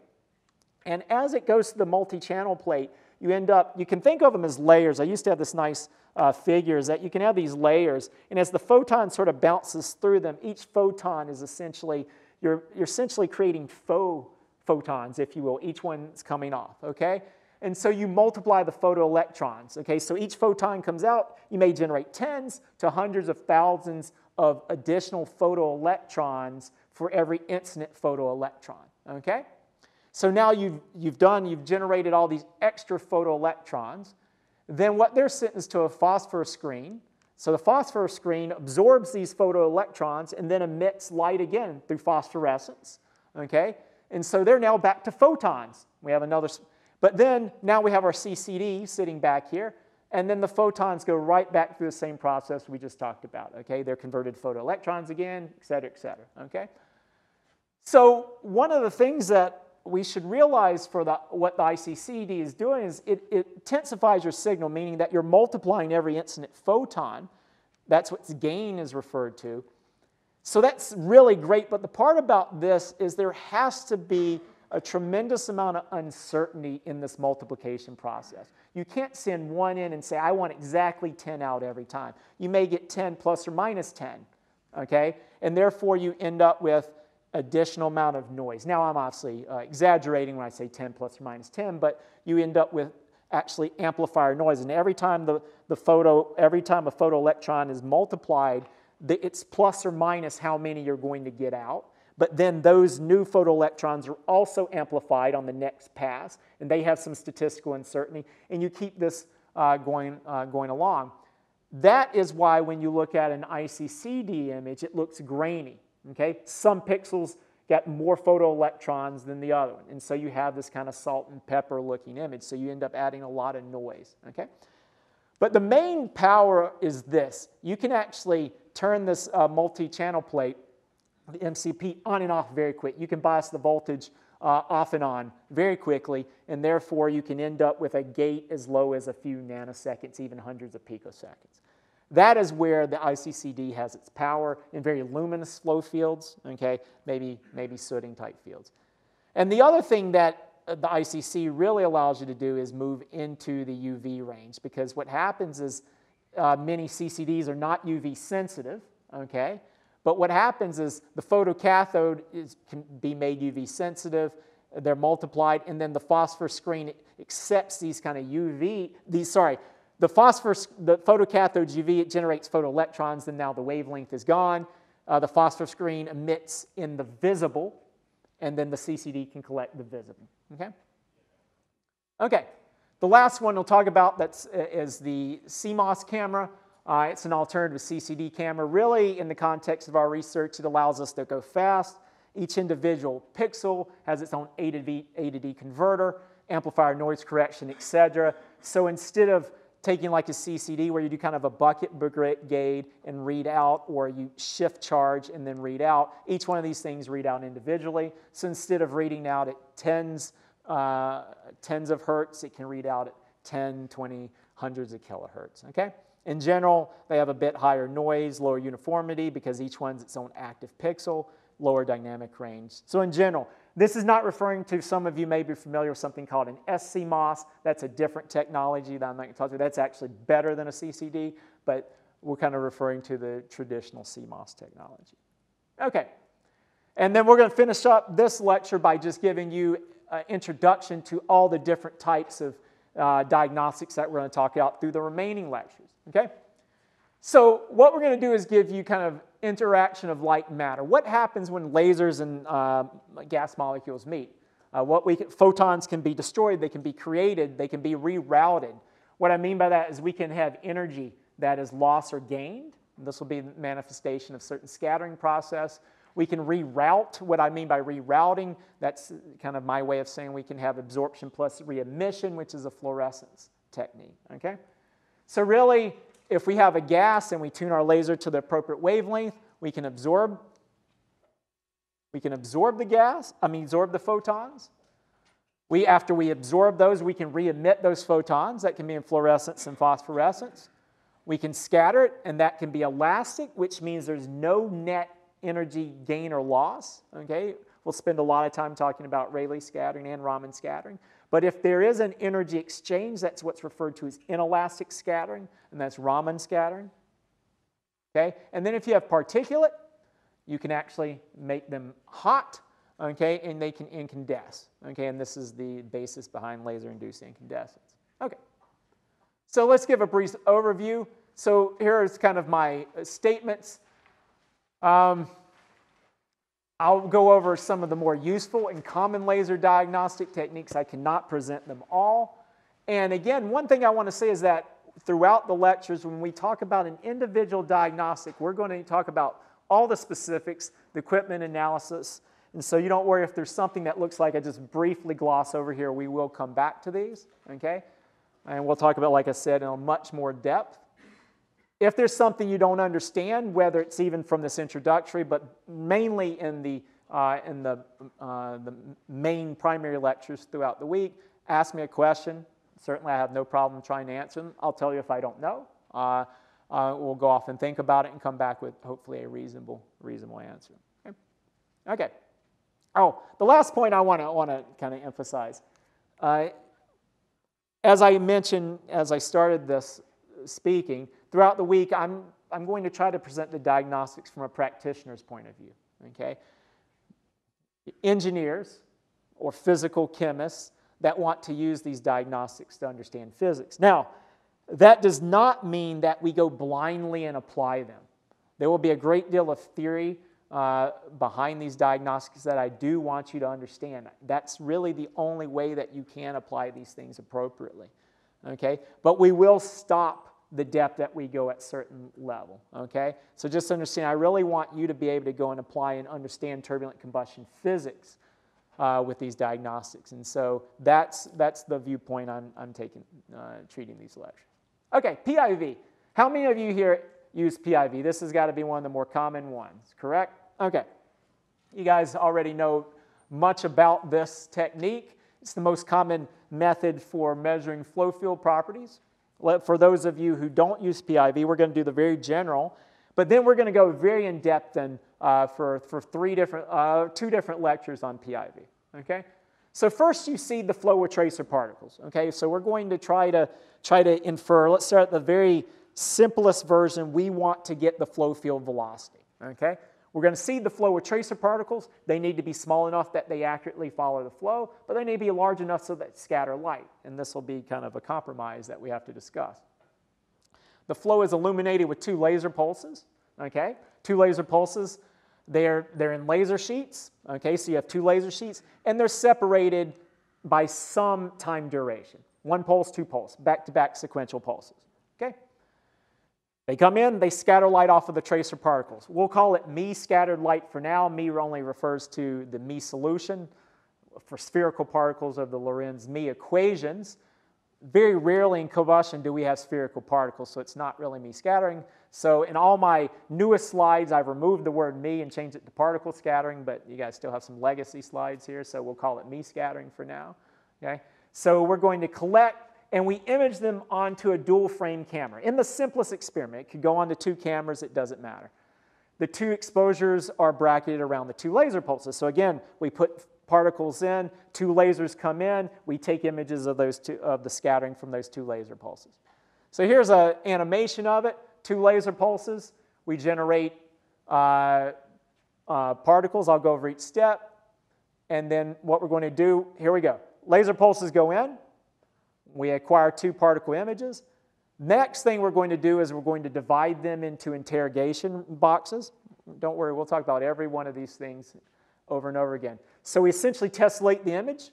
And as it goes to the multi-channel plate, you end up, you can think of them as layers. I used to have this nice uh, figure is that you can have these layers, and as the photon sort of bounces through them, each photon is essentially, you're, you're essentially creating faux photons, if you will. Each one's coming off, okay? And so you multiply the photoelectrons, okay? So each photon comes out, you may generate tens to hundreds of thousands of additional photoelectrons for every incident photoelectron, okay? So now you've, you've done, you've generated all these extra photoelectrons. Then what they're sent is to a phosphor screen. So the phosphor screen absorbs these photoelectrons and then emits light again through phosphorescence. Okay? And so they're now back to photons. We have another, but then now we have our CCD sitting back here, and then the photons go right back through the same process we just talked about. Okay? They're converted photoelectrons again, et cetera, et cetera. Okay? So one of the things that we should realize for the, what the ICCD is doing is it, it intensifies your signal, meaning that you're multiplying every incident photon. That's what gain is referred to. So that's really great, but the part about this is there has to be a tremendous amount of uncertainty in this multiplication process. You can't send one in and say, I want exactly 10 out every time. You may get 10 plus or minus 10, okay? And therefore you end up with additional amount of noise. Now, I'm obviously uh, exaggerating when I say 10 plus or minus 10, but you end up with actually amplifier noise. And every time the, the photo, every time a photoelectron is multiplied, the, it's plus or minus how many you're going to get out. But then those new photoelectrons are also amplified on the next pass, and they have some statistical uncertainty, and you keep this uh, going, uh, going along. That is why when you look at an ICCD image, it looks grainy. Okay? Some pixels get more photoelectrons than the other one. And so you have this kind of salt and pepper looking image. So you end up adding a lot of noise. Okay? But the main power is this. You can actually turn this uh, multi-channel plate, the MCP, on and off very quick. You can bias the voltage uh, off and on very quickly, and therefore you can end up with a gate as low as a few nanoseconds, even hundreds of picoseconds. That is where the ICCD has its power in very luminous flow fields, okay, maybe, maybe sooting type fields. And the other thing that the ICC really allows you to do is move into the UV range because what happens is uh, many CCDs are not UV sensitive, okay? But what happens is the photocathode is, can be made UV sensitive they're multiplied, and then the phosphor screen accepts these kind of UV, these, sorry, the phosphorus, the photocathode UV, it generates photoelectrons, and now the wavelength is gone. Uh, the phosphorus screen emits in the visible, and then the CCD can collect the visible. Okay? Okay. The last one we'll talk about that's, uh, is the CMOS camera. Uh, it's an alternative CCD camera. Really, in the context of our research, it allows us to go fast. Each individual pixel has its own A to, v, A to D converter, amplifier, noise correction, etc. So instead of taking like a CCD where you do kind of a bucket brigade and read out, or you shift charge and then read out, each one of these things read out individually. So instead of reading out at tens, uh, tens of hertz, it can read out at 10, 20, hundreds of kilohertz. Okay? In general, they have a bit higher noise, lower uniformity because each one's its own active pixel, lower dynamic range. So in general, this is not referring to, some of you may be familiar with something called an SCMOS. That's a different technology that I'm not going to talk about. That's actually better than a CCD, but we're kind of referring to the traditional CMOS technology. Okay, and then we're going to finish up this lecture by just giving you an introduction to all the different types of uh, diagnostics that we're going to talk about through the remaining lectures. Okay? So, what we're going to do is give you kind of interaction of light and matter. What happens when lasers and uh, gas molecules meet? Uh, what we photons can be destroyed, they can be created, they can be rerouted. What I mean by that is we can have energy that is lost or gained. This will be the manifestation of certain scattering process. We can reroute. What I mean by rerouting, that's kind of my way of saying we can have absorption plus re-emission, which is a fluorescence technique. Okay? So really, if we have a gas and we tune our laser to the appropriate wavelength, we can absorb we can absorb the gas, I mean absorb the photons. We, after we absorb those, we can re-emit those photons. That can be in fluorescence and phosphorescence. We can scatter it, and that can be elastic, which means there's no net energy gain or loss. Okay, we'll spend a lot of time talking about Rayleigh scattering and Raman scattering. But if there is an energy exchange, that's what's referred to as inelastic scattering, and that's Raman scattering. Okay? And then if you have particulate, you can actually make them hot, okay, and they can incandesce. Okay, and this is the basis behind laser-induced incandescence. Okay. So let's give a brief overview. So here is kind of my statements. Um, I'll go over some of the more useful and common laser diagnostic techniques. I cannot present them all. And again, one thing I want to say is that throughout the lectures, when we talk about an individual diagnostic, we're going to talk about all the specifics, the equipment analysis. And so you don't worry if there's something that looks like I just briefly gloss over here, we will come back to these, okay? And we'll talk about, like I said, in much more depth. If there's something you don't understand, whether it's even from this introductory, but mainly in the, uh, in the, uh, the main primary lectures throughout the week, ask me a question. Certainly, I have no problem trying to answer them. I'll tell you if I don't know. Uh, uh we'll go off and think about it and come back with hopefully a reasonable, reasonable answer. Okay. okay. Oh, the last point I want to want to kind of emphasize. Uh, as I mentioned as I started this speaking, throughout the week, I'm, I'm going to try to present the diagnostics from a practitioner's point of view. Okay? Engineers or physical chemists that want to use these diagnostics to understand physics. Now, that does not mean that we go blindly and apply them. There will be a great deal of theory uh, behind these diagnostics that I do want you to understand. That's really the only way that you can apply these things appropriately. Okay? But we will stop the depth that we go at certain level. Okay? So just understand, I really want you to be able to go and apply and understand turbulent combustion physics uh, with these diagnostics. And so that's, that's the viewpoint I'm, I'm taking, uh, treating these lectures. Okay, PIV. How many of you here use PIV? This has got to be one of the more common ones, correct? Okay. You guys already know much about this technique. It's the most common method for measuring flow field properties for those of you who don't use PIV, we're going to do the very general, but then we're going to go very in depth and uh, for, for three different, uh, two different lectures on PIV. Okay? So first you see the flow of tracer particles. Okay, so we're going to try to try to infer. Let's start at the very simplest version. We want to get the flow field velocity. Okay, We're going to see the flow of tracer particles. They need to be small enough that they accurately follow the flow, but they need to be large enough so that scatter light. And this will be kind of a compromise that we have to discuss. The flow is illuminated with two laser pulses, okay? Two laser pulses. They're, they're in laser sheets, okay? So you have two laser sheets, and they're separated by some time duration. One pulse, two pulse, back-to-back sequential pulses? They come in, they scatter light off of the tracer particles. We'll call it Mie scattered light for now. Mie only refers to the Mie solution for spherical particles of the Lorentz-Mie equations. Very rarely in combustion do we have spherical particles, so it's not really Mie scattering. So in all my newest slides, I've removed the word Mie and changed it to particle scattering, but you guys still have some legacy slides here, so we'll call it Mie scattering for now. Okay? So we're going to collect and we image them onto a dual frame camera. In the simplest experiment, it could go onto two cameras, it doesn't matter. The two exposures are bracketed around the two laser pulses. So again, we put particles in, two lasers come in, we take images of, those two, of the scattering from those two laser pulses. So here's an animation of it, two laser pulses. We generate uh, uh, particles. I'll go over each step. And then what we're going to do, here we go. Laser pulses go in, we acquire two particle images. Next thing we're going to do is we're going to divide them into interrogation boxes. Don't worry, we'll talk about every one of these things over and over again. So we essentially tessellate the image,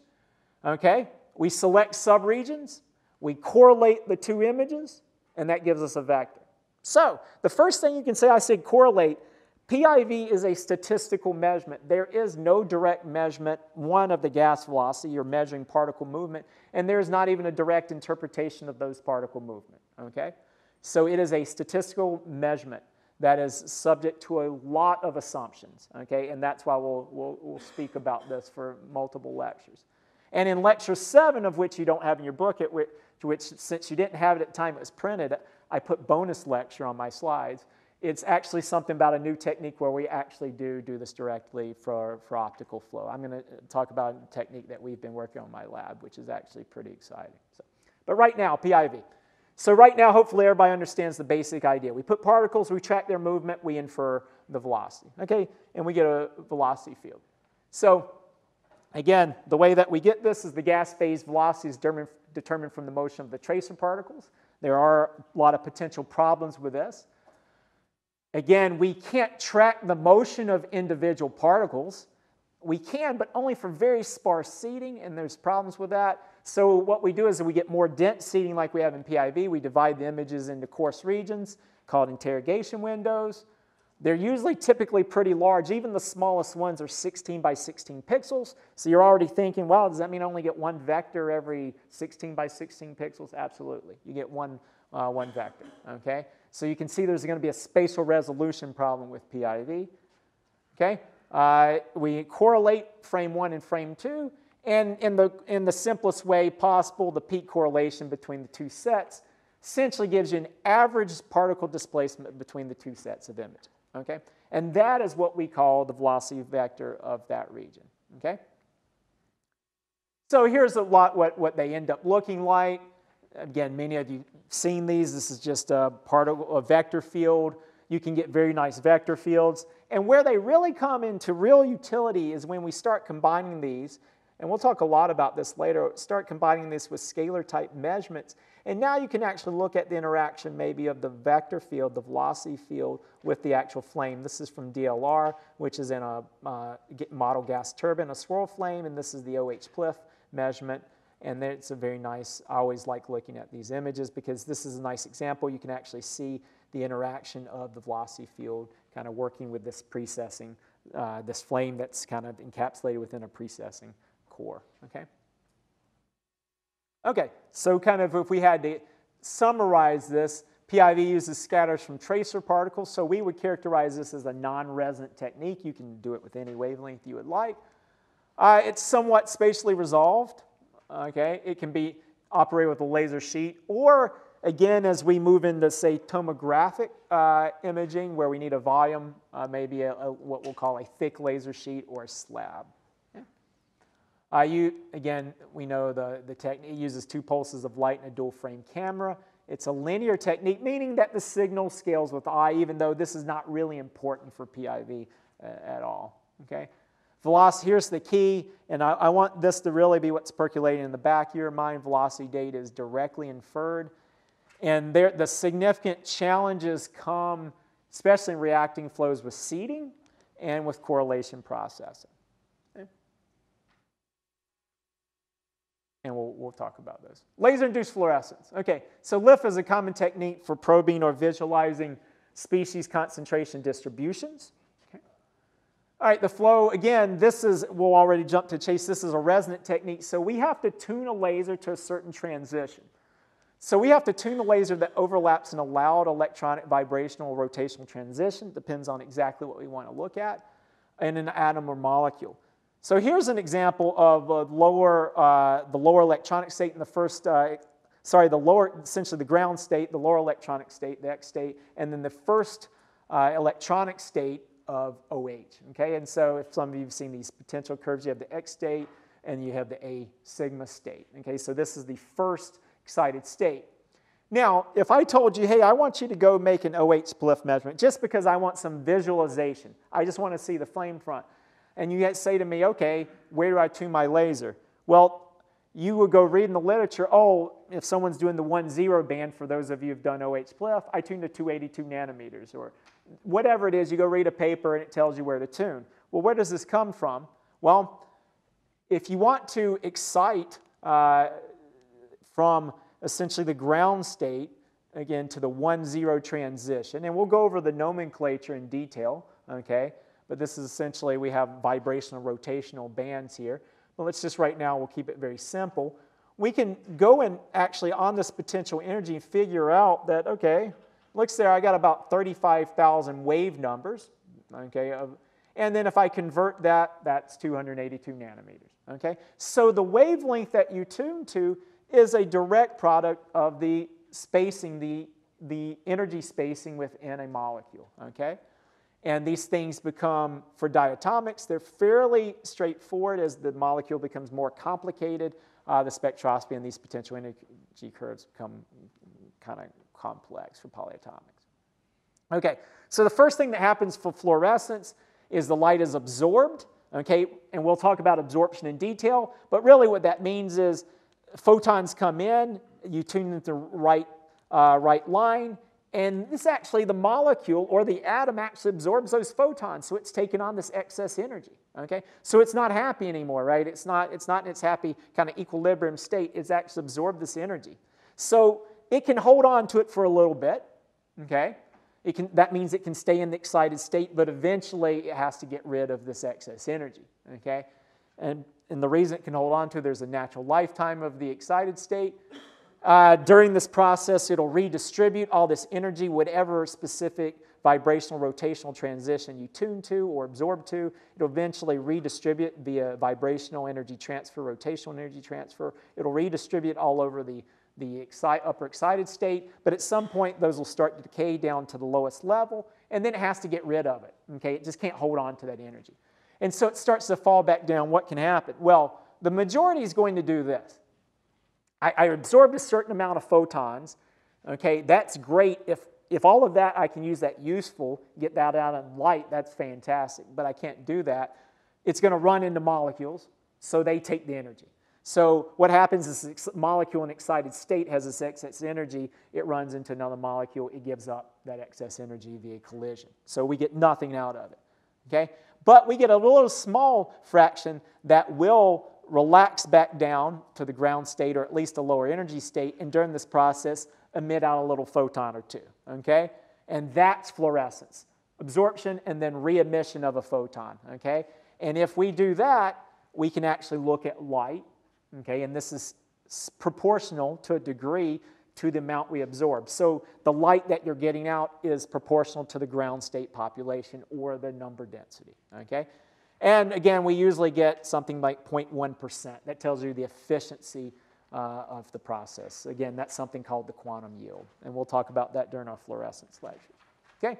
okay? We select subregions, we correlate the two images, and that gives us a vector. So the first thing you can say, I said correlate, PIV is a statistical measurement. There is no direct measurement, one, of the gas velocity. You're measuring particle movement, and there is not even a direct interpretation of those particle movement, okay? So it is a statistical measurement that is subject to a lot of assumptions, okay? And that's why we'll, we'll, we'll speak about this for multiple lectures. And in lecture seven, of which you don't have in your book, which, which since you didn't have it at the time it was printed, I put bonus lecture on my slides it's actually something about a new technique where we actually do do this directly for, for optical flow. I'm going to uh, talk about a technique that we've been working on in my lab, which is actually pretty exciting. So, but right now, PIV. So right now, hopefully everybody understands the basic idea. We put particles, we track their movement, we infer the velocity, okay? And we get a velocity field. So again, the way that we get this is the gas phase velocity is determined from the motion of the tracer particles. There are a lot of potential problems with this. Again, we can't track the motion of individual particles. We can, but only for very sparse seeding, and there's problems with that. So what we do is we get more dense seeding like we have in PIV. We divide the images into coarse regions called interrogation windows. They're usually typically pretty large. Even the smallest ones are 16 by 16 pixels. So you're already thinking, well, does that mean I only get one vector every 16 by 16 pixels? Absolutely. You get one, uh, one vector, okay? So you can see there's going to be a spatial resolution problem with PIV. Okay? Uh, we correlate frame one and frame two, and in the, in the simplest way possible, the peak correlation between the two sets essentially gives you an average particle displacement between the two sets of images. Okay? And that is what we call the velocity vector of that region. Okay? So here's a lot what, what they end up looking like. Again, many of you seen these. This is just a part of a vector field. You can get very nice vector fields. And where they really come into real utility is when we start combining these, and we'll talk a lot about this later, start combining this with scalar type measurements. And now you can actually look at the interaction maybe of the vector field, the velocity field, with the actual flame. This is from DLR, which is in a uh, model gas turbine, a swirl flame, and this is the OH-PLIF measurement. And it's a very nice, I always like looking at these images because this is a nice example. You can actually see the interaction of the velocity field kind of working with this precessing, uh, this flame that's kind of encapsulated within a precessing core, okay? Okay, so kind of if we had to summarize this, PIV uses scatters from tracer particles, so we would characterize this as a non-resonant technique. You can do it with any wavelength you would like. Uh, it's somewhat spatially resolved. Okay, it can be operated with a laser sheet, or again, as we move into say tomographic uh, imaging, where we need a volume, uh, maybe a, a, what we'll call a thick laser sheet or a slab. Uh, you, again, we know the, the technique uses two pulses of light in a dual frame camera. It's a linear technique, meaning that the signal scales with I, even though this is not really important for PIV. at all. Okay? Velocity, here's the key, and I, I, want this to really be what's percolating in the back of your mind. Velocity data is directly inferred. And there, the significant challenges come, especially in reacting flows with seeding and with correlation processing. Okay? And we'll, we'll talk about those. Laser induced fluorescence. Okay, so LIF is a common technique for probing or visualizing species concentration distributions. All right, the flow, again, this is, we'll already jump to chase, this is a resonant technique, so we have to tune a laser to a certain transition. So we have to tune a laser that overlaps an allowed electronic vibrational rotational transition, depends on exactly what we want to look at, in an atom or molecule. So here's an example of a lower, uh, the lower electronic state in the first, uh, sorry, the lower, essentially the ground state, the lower electronic state, the X state, and then the first uh, electronic state of OH. Okay, and so if some of you have seen these potential curves, you have the X state and you have the A sigma state. Okay, so this is the first excited state. Now, if I told you, hey, I want you to go make an OH PLIF measurement just because I want some visualization, I just want to see the flame front, and you say to me, okay, where do I tune my laser? Well, you would go read in the literature, oh, if someone's doing the 1 0 band, for those of you who've done OH PLIF, I tune to 282 nanometers, or whatever it is, you go read a paper and it tells you where to tune. Well, where does this come from? Well, if you want to excite uh, from essentially the ground state, again, to the 1 0 transition, and we'll go over the nomenclature in detail, okay? But this is essentially, we have vibrational rotational bands here. But let's just right now, we'll keep it very simple. We can go and actually on this potential energy figure out that, okay, looks there, I got about 35,000 wave numbers, okay? And then if I convert that, that's 282 nanometers, okay? So the wavelength that you tune to is a direct product of the spacing, the, the energy spacing within a molecule, okay? And these things become, for diatomics, they're fairly straightforward as the molecule becomes more complicated. Uh, the spectroscopy and these potential energy curves become kind of complex for polyatomics. Okay, so the first thing that happens for fluorescence is the light is absorbed, okay, and we'll talk about absorption in detail, but really what that means is photons come in, you tune them to right, uh, right line, and this actually, the molecule or the atom actually absorbs those photons, so it's taking on this excess energy. Okay, so it's not happy anymore, right? It's not, it's not in its happy kind of equilibrium state. It's actually absorbed this energy. So it can hold on to it for a little bit, okay? It can, that means it can stay in the excited state, but eventually it has to get rid of this excess energy, okay? And, and the reason it can hold on to, there's a natural lifetime of the excited state. Uh, during this process, it'll redistribute all this energy, whatever specific vibrational rotational transition you tune to or absorb to. It'll eventually redistribute via vibrational energy transfer, rotational energy transfer. It'll redistribute all over the the excite, upper excited state, but at some point those will start to decay down to the lowest level, and then it has to get rid of it. Okay, it just can't hold on to that energy. And so it starts to fall back down. What can happen? Well, the majority is going to do this. I, I absorbed a certain amount of photons. Okay, that's great. If, if all of that I can use that useful, get that out in light, that's fantastic. But I can't do that. It's going to run into molecules, so they take the energy. So what happens is this molecule in excited state has this excess energy. It runs into another molecule. It gives up that excess energy via collision. So we get nothing out of it. Okay? But we get a little small fraction that will relax back down to the ground state or at least a lower energy state and during this process emit out a little photon or two. Okay? And that's fluorescence. Absorption and then re-emission of a photon. Okay? And if we do that, we can actually look at light Okay, and this is proportional to a degree to the amount we absorb. So the light that you're getting out is proportional to the ground state population or the number density. Okay? And again, we usually get something like 0.1%. That tells you the efficiency uh, of the process. Again, that's something called the quantum yield. And we'll talk about that during our fluorescence lecture. Okay?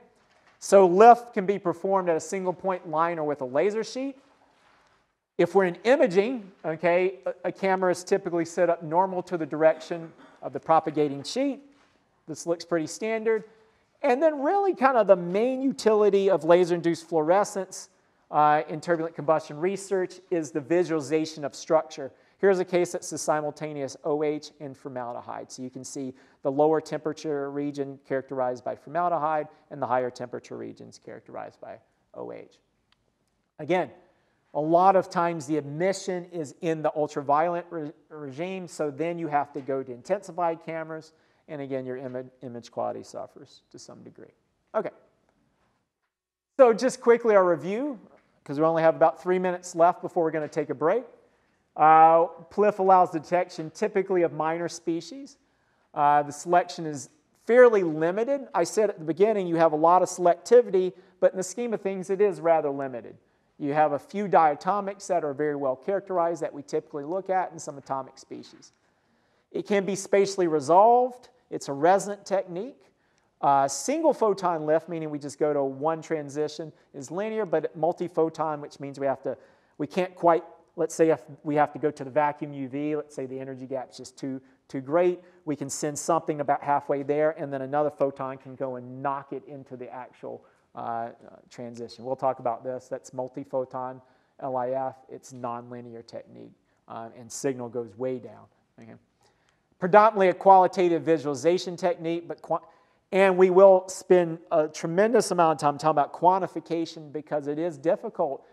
So LIF can be performed at a single point line or with a laser sheet. If we're in imaging, okay, a, a camera is typically set up normal to the direction of the propagating sheet. This looks pretty standard. And then, really, kind of the main utility of laser induced fluorescence uh, in turbulent combustion research is the visualization of structure. Here's a case that's the simultaneous OH and formaldehyde. So you can see the lower temperature region characterized by formaldehyde and the higher temperature regions characterized by OH. Again, a lot of times the emission is in the ultraviolet re- regime, so then you have to go to intensified cameras, and again, your Im- image quality suffers to some degree. Okay. So, just quickly, our review, because we only have about three minutes left before we're going to take a break. Uh, PLIF allows detection typically of minor species. Uh, the selection is fairly limited. I said at the beginning you have a lot of selectivity, but in the scheme of things, it is rather limited. You have a few diatomics that are very well characterized that we typically look at and some atomic species. It can be spatially resolved. It's a resonant technique. Uh, single photon LIF, meaning we just go to one transition, is linear, but multi-photon, which means we have to, we can't quite, let's say if we have to go to the vacuum UV, let's say the energy gap is just too, too great, we can send something about halfway there, and then another photon can go and knock it into the actual uh, transition. We'll talk about this. That's multi-photon LIF. It's nonlinear technique, uh, and signal goes way down. Okay? Predominantly a qualitative visualization technique, but and we will spend a tremendous amount of time talking about quantification because it is difficult.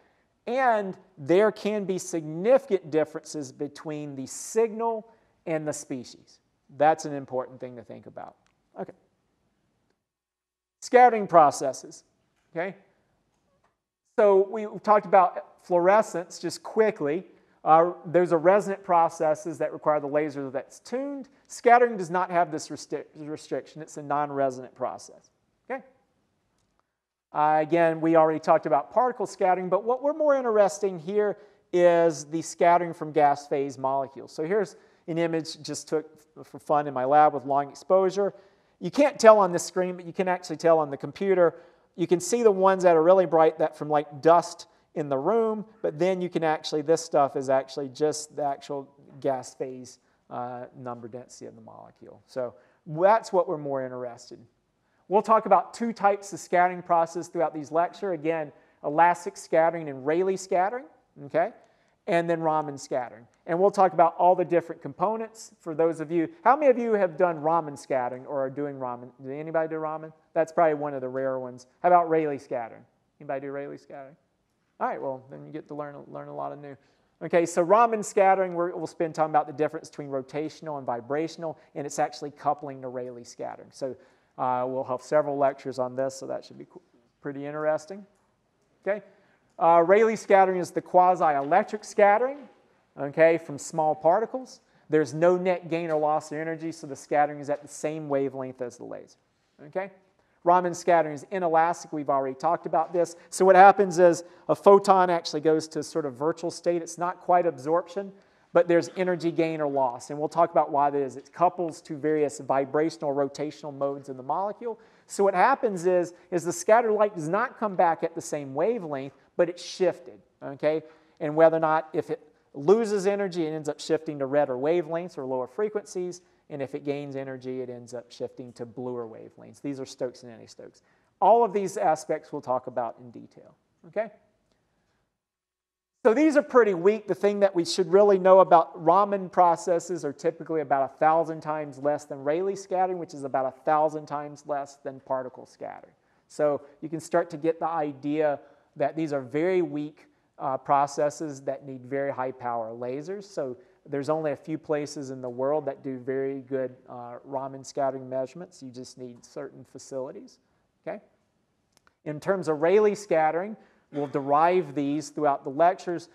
And there can be significant differences between the signal and the species. That's an important thing to think about. Okay. Scattering processes. Okay? So we talked about fluorescence just quickly. Uh, there's a resonant processes that require the laser that's tuned. Scattering does not have this restriction. It's a non-resonant process. Okay? Uh, again, we already talked about particle scattering, but what we're more interesting here is the scattering from gas phase molecules. So here's an image just took for fun in my lab with long exposure. You can't tell on the screen, but you can actually tell on the computer. You can see the ones that are really bright that from like dust in the room, but then you can actually, this stuff is actually just the actual gas phase uh, number density of the molecule. So that's what we're more interested in. We'll talk about two types of scattering process throughout these lecture. Again, elastic scattering and Rayleigh scattering, okay? And then Raman scattering. And we'll talk about all the different components for those of you. How many of you have done Raman scattering or are doing Raman? Did anybody do Raman? That's probably one of the rare ones. How about Rayleigh scattering? Anybody do Rayleigh scattering? All right, well, then you get to learn, learn a lot of new. Okay, so Raman scattering, we will spend time about the difference between rotational and vibrational, and it's actually coupling to Rayleigh scattering. So uh, we'll have several lectures on this, so that should be pretty interesting. Okay, uh, Rayleigh scattering is the quasi-elastic scattering okay, from small particles. There's no net gain or loss of energy, so the scattering is at the same wavelength as the laser. Okay? Raman scattering is inelastic. We've already talked about this. So what happens is a photon actually goes to sort of virtual state. It's not quite absorption, but there's energy gain or loss. And we'll talk about why that is. It couples to various vibrational rotational modes in the molecule. So what happens is, is the scattered light does not come back at the same wavelength, but it's shifted. Okay? And whether or not, if it loses energy, it ends up shifting to redder wavelengths or lower frequencies. And if it gains energy, it ends up shifting to bluer wavelengths. These are Stokes and anti-Stokes. All of these aspects we'll talk about in detail. Okay? So these are pretty weak. The thing that we should really know about Raman processes are typically about a thousand times less than Rayleigh scattering, which is about a thousand times less than particle scattering. So you can start to get the idea that these are very weak uh, processes that need very high power lasers. So there's only a few places in the world that do very good uh, Raman scattering measurements. You just need certain facilities. Okay? In terms of Rayleigh scattering, we'll derive these throughout the lectures,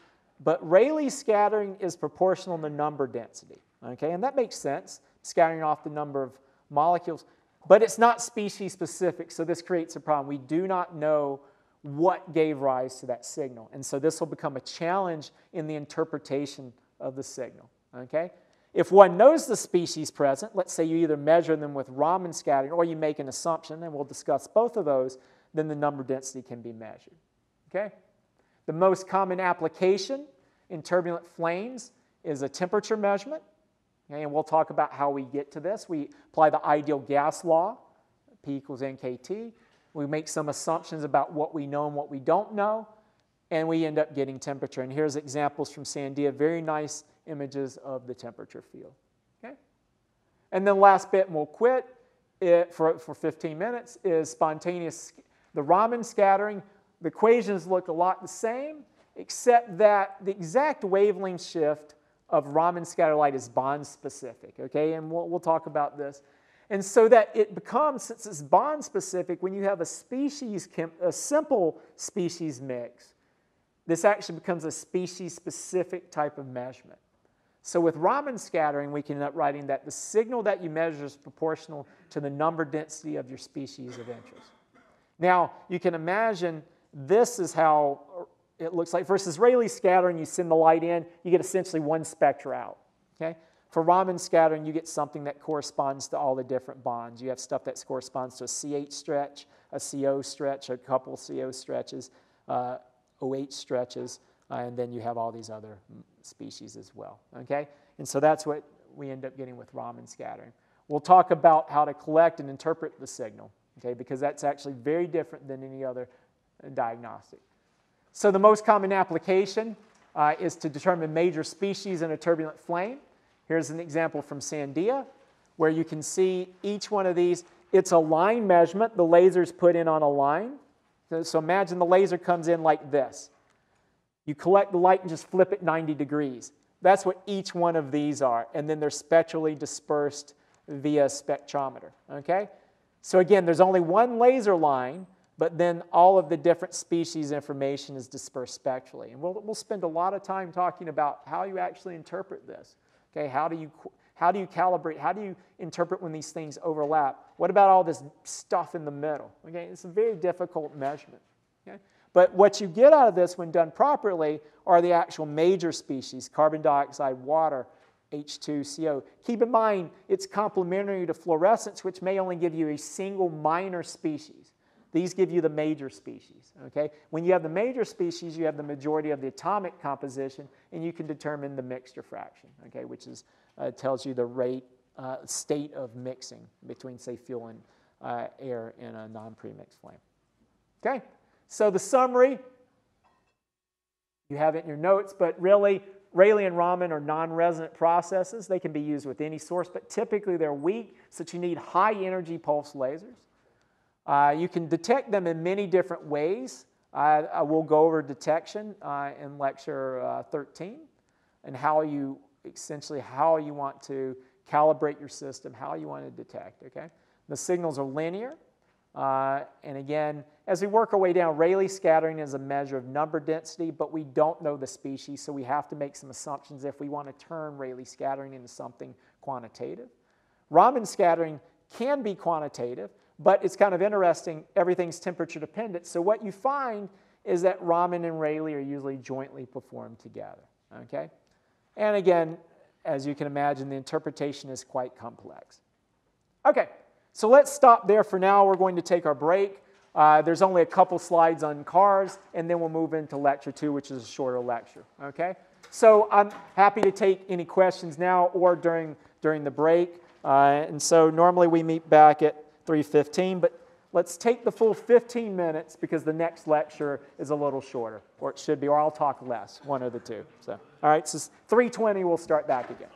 but Rayleigh scattering is proportional to number density. Okay? And that makes sense, scattering off the number of molecules, but it's not species specific, so this creates a problem. We do not know what gave rise to that signal. And so this will become a challenge in the interpretation of the signal. Okay? If one knows the species present, let's say you either measure them with Raman scattering or you make an assumption, and we'll discuss both of those, then the number density can be measured. Okay? The most common application in turbulent flames is a temperature measurement. Okay? And we'll talk about how we get to this. We apply the ideal gas law P equals NKT. We make some assumptions about what we know and what we don't know, and we end up getting temperature. And here's examples from Sandia, very nice images of the temperature field. Okay? And then last bit, and we'll quit it for, for 15 minutes, is spontaneous, the Raman scattering. The equations look a lot the same, except that the exact wavelength shift of Raman scatter light is bond specific, okay? And we'll, we'll talk about this. And so that it becomes, since it's bond specific, when you have a species, a simple species mix, this actually becomes a species specific type of measurement. So with Raman scattering, we can end up writing that the signal that you measure is proportional to the number density of your species of interest. Now, you can imagine this is how it looks like. Versus Rayleigh scattering, you send the light in, you get essentially one spectra out. Okay? For Raman scattering, you get something that corresponds to all the different bonds. You have stuff that corresponds to a CH stretch, a CO stretch, a couple CO stretches, uh, OH stretches, uh, and then you have all these other species as well. Okay? And so that's what we end up getting with Raman scattering. We'll talk about how to collect and interpret the signal, okay, because that's actually very different than any other diagnostic. So the most common application uh, is to determine major species in a turbulent flame. Here's an example from Sandia, where you can see each one of these. It's a line measurement. The laser's put in on a line. So imagine the laser comes in like this. You collect the light and just flip it 90 degrees. That's what each one of these are. And then they're spectrally dispersed via spectrometer. Okay? So again, there's only one laser line, but then all of the different species information is dispersed spectrally. And we'll, we'll spend a lot of time talking about how you actually interpret this. Okay, how do you how do you calibrate? How do you interpret when these things overlap? What about all this stuff in the middle? Okay, it's a very difficult measurement. Okay? But what you get out of this when done properly are the actual major species carbon dioxide, water, H2CO. Keep in mind, it's complementary to fluorescence, which may only give you a single minor species. These give you the major species. Okay? When you have the major species, you have the majority of the atomic composition, and you can determine the mixture fraction, okay, which is, uh, tells you the rate, uh, state of mixing between, say, fuel and uh, air in a non-premixed flame. Okay? So the summary, you have it in your notes, but really, Rayleigh and Raman are non-resonant processes. They can be used with any source, but typically they're weak, so you need high energy pulse lasers. Uh, you can detect them in many different ways. I, I will go over detection uh, in lecture uh, 13 and how you essentially how you want to calibrate your system, how you want to detect. Okay, the signals are linear, uh, and again, as we work our way down, Rayleigh scattering is a measure of number density, but we don't know the species, so we have to make some assumptions if we want to turn Rayleigh scattering into something quantitative. Raman scattering can be quantitative, but it's kind of interesting, everything's temperature dependent. So what you find is that Raman and Rayleigh are usually jointly performed together, okay? And again, as you can imagine, the interpretation is quite complex. Okay, so let's stop there for now. We're going to take our break. Uh, there's only a couple slides on CARS, and then we'll move into lecture two, which is a shorter lecture, okay? So I'm happy to take any questions now or during, during the break. Uh, and so normally we meet back at 3.15, but let's take the full 15 minutes because the next lecture is a little shorter, or it should be, or I'll talk less, one of the two. So, all right, so 3.20 we'll start back again.